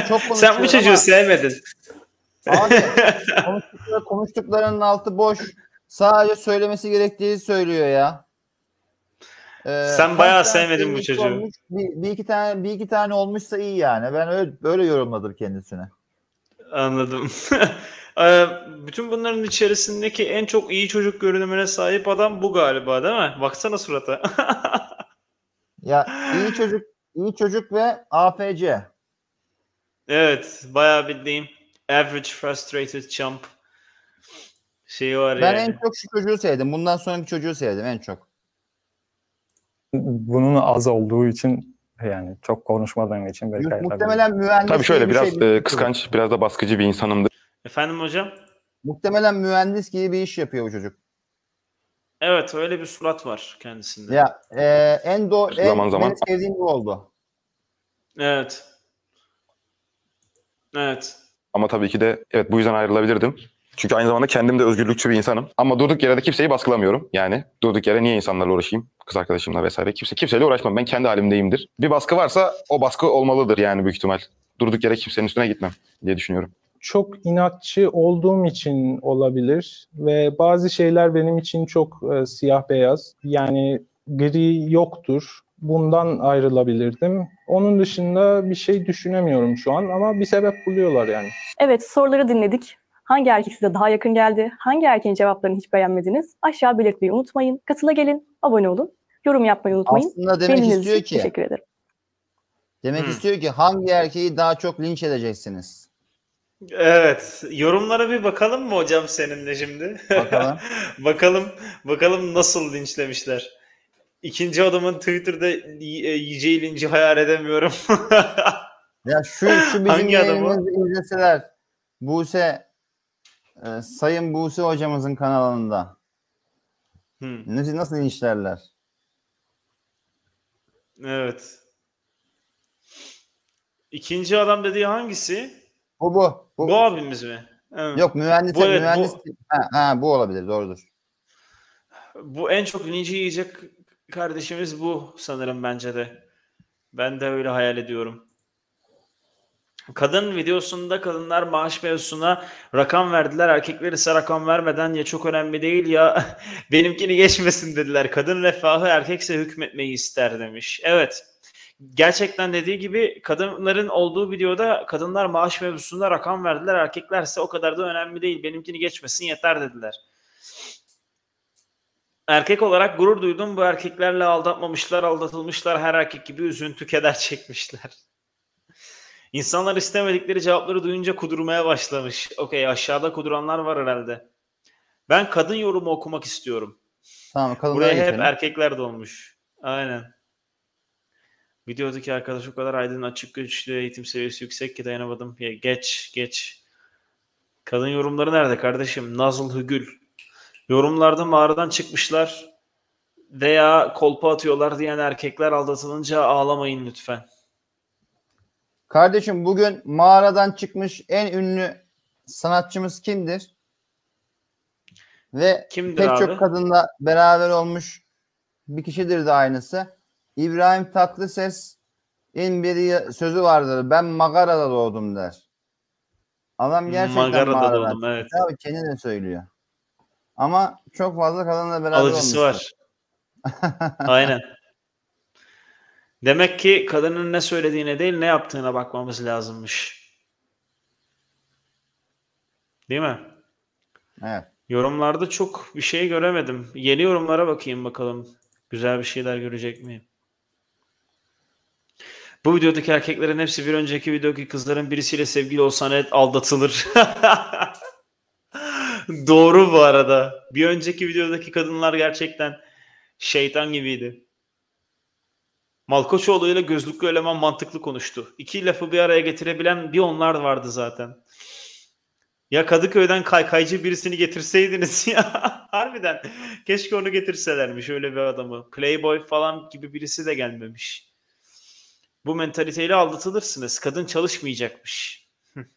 Çok [laughs] Sen bu çocuğu ama- sevmedin. Abi [laughs] konuştukları, konuştuklarının altı boş. Sadece söylemesi gerektiği söylüyor ya. Ee, Sen bayağı sevmedin bu çocuğu. olmuş? bir, bir iki tane bir iki tane olmuşsa iyi yani. Ben öyle böyle yorumladım kendisine. Anladım. [laughs] Ee, Bütün bunların içerisindeki en çok iyi çocuk görünümüne sahip adam bu galiba değil mi? Baksana surata. [laughs] Ya iyi çocuk, iyi çocuk ve AFC. evet, bayağı bildiğim average frustrated chump şeyi var Ben yani. en çok şu çocuğu sevdim. Bundan sonraki çocuğu sevdim en çok. Bunun az olduğu için yani çok konuşmadığım için belki ayrılabilirim. Muhtemelen mühendis tabii şöyle bir biraz şey e, kıskanç, biraz da baskıcı bir insanımdır. Efendim hocam? Muhtemelen mühendis gibi bir iş yapıyor bu çocuk. Evet, öyle bir surat var kendisinde. Ya e, en do en Zaman zaman- sevdiğim bu oldu. Evet. Evet. Ama tabii ki de evet bu yüzden ayrılabilirdim. Çünkü aynı zamanda kendim de özgürlükçü bir insanım. Ama durduk yere de kimseyi baskılamıyorum. Yani durduk yere niye insanlarla uğraşayım? Kız arkadaşımla vesaire. Kimse kimseyle uğraşmam. Ben kendi halimdeyimdir. Bir baskı varsa o baskı olmalıdır yani büyük ihtimal. Durduk yere kimsenin üstüne gitmem diye düşünüyorum. çok inatçı olduğum için olabilir ve bazı şeyler benim için çok e, siyah beyaz. Yani gri yoktur. Bundan ayrılabilirdim. Onun dışında bir şey düşünemiyorum şu an ama bir sebep buluyorlar yani. Evet soruları dinledik. Hangi erkek size daha yakın geldi? Hangi erkeğin cevaplarını hiç beğenmediniz? Aşağı belirtmeyi unutmayın. Katıla gelin, abone olun, yorum yapmayı unutmayın. Aslında demek Dinlediğiniz istiyor ki teşekkür ederim. demek Hmm. istiyor ki hangi erkeği daha çok linç edeceksiniz? Evet. Yorumlara bir bakalım mı hocam seninle şimdi? Bakalım. [laughs] bakalım bakalım nasıl linçlemişler. İkinci adamın Twitter'da e, yiyeceği linci hayal edemiyorum. [laughs] Ya şu şu bizim Hangi adamı? yayınımızı izleseler Buse e, Sayın Buse hocamızın kanalında Hmm, nasıl, nasıl linçlerler? evet. İkinci adam dediği hangisi? Bu bu. Bu, Bu abimiz mi? Evet. yok mühendis Bu evet, mühendis bu- ha, ha, bu olabilir doğrudur. Bu en çok linci yiyecek kardeşimiz bu sanırım bence de. Ben de öyle hayal ediyorum. Kadın videosunda kadınlar maaş mevzusuna rakam verdiler. Erkekler ise rakam vermeden ya çok önemli değil ya [laughs] benimkini geçmesin dediler. Kadın refahı erkekse hükmetmeyi ister demiş. Evet. gerçekten dediği gibi kadınların olduğu videoda kadınlar maaş mevzusunda rakam verdiler. Erkeklerse o kadar da önemli değil. Benimkini geçmesin yeter dediler. Erkek olarak gurur duydum. Bu erkeklerle aldatmamışlar, aldatılmışlar. Her erkek gibi üzüntü, keder çekmişler. İnsanlar istemedikleri cevapları duyunca kudurmaya başlamış. Okey aşağıda kuduranlar var herhalde. Ben kadın yorumu okumak istiyorum. Tamam kadınlara Buraya hep erkekler dolmuş. Aynen. Videodaki arkadaş o kadar aydın, açık, güçlü, eğitim seviyesi yüksek ki dayanamadım. Ya geç, geç. Kadın yorumları nerede kardeşim? Nazıl Hügül. Yorumlarda mağaradan çıkmışlar veya kolpa atıyorlar diyen erkekler aldatılınca ağlamayın lütfen. Kardeşim bugün mağaradan çıkmış en ünlü sanatçımız kimdir? Ve Kimdir pek abi? çok kadınla beraber olmuş bir kişidir de aynısı. İbrahim Tatlıses in bir sözü vardır. Ben Magara'da doğdum der. Adam gerçekten Magara'da mağaradan doğdum, evet. Abi kendi de söylüyor. Ama çok fazla kadınla beraber Alıcısı olmuşlar. var. Aynen. [laughs] Demek ki kadının ne söylediğine değil ne yaptığına bakmamız lazımmış. Değil mi? Evet. Yorumlarda çok bir şey göremedim. Yeni yorumlara bakayım bakalım. Güzel bir şeyler görecek miyim? Bu videodaki erkeklerin hepsi bir önceki videodaki kızların birisiyle sevgili olsa net aldatılır. [laughs] Doğru bu arada. Bir önceki videodaki kadınlar gerçekten şeytan gibiydi. Malkoçoğlu ile gözlüklü eleman mantıklı konuştu. İki lafı bir araya getirebilen bir onlar vardı zaten. Ya Kadıköy'den kaykaycı birisini getirseydiniz ya. [laughs] Harbiden. Keşke onu getirselermiş öyle bir adamı. Playboy falan gibi birisi de gelmemiş. Bu mentaliteyle aldatılırsınız. Kadın çalışmayacakmış. [laughs]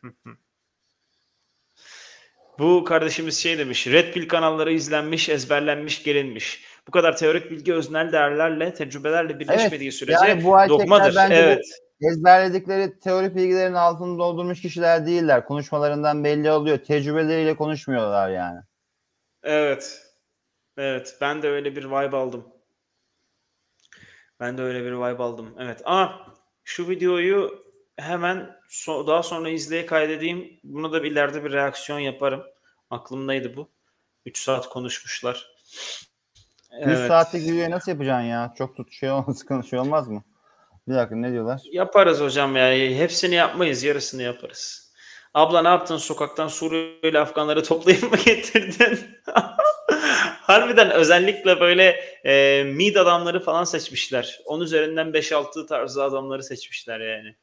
Bu kardeşimiz şey demiş. Red Pill kanalları izlenmiş, ezberlenmiş, gelinmiş. Bu kadar teorik bilgi öznel değerlerle, tecrübelerle birleşmediği sürece yani bu dogmadır. bence Evet. ezberledikleri teorik bilgilerin altını doldurmuş kişiler değiller. Konuşmalarından belli oluyor. Tecrübeleriyle konuşmuyorlar yani. Evet. Evet. Ben de öyle bir vibe aldım. Ben de öyle bir vibe aldım. Evet. Ama şu videoyu hemen so- daha sonra izleye kaydedeyim. Buna da bir ileride bir reaksiyon yaparım. Aklımdaydı bu. 3 saat konuşmuşlar. 100 saatlik videoyu nasıl yapacaksın ya? Çok tut şey olmaz, [laughs] şey olmaz mı? Bir dakika ne diyorlar? Yaparız hocam ya. Hepsini yapmayız. Yarısını yaparız. Abla ne yaptın? Sokaktan Suriyeli Afganları toplayıp mı [laughs] getirdin? [laughs] Harbiden özellikle böyle e, mid adamları falan seçmişler. Onun üzerinden 5-6 tarzı adamları seçmişler yani.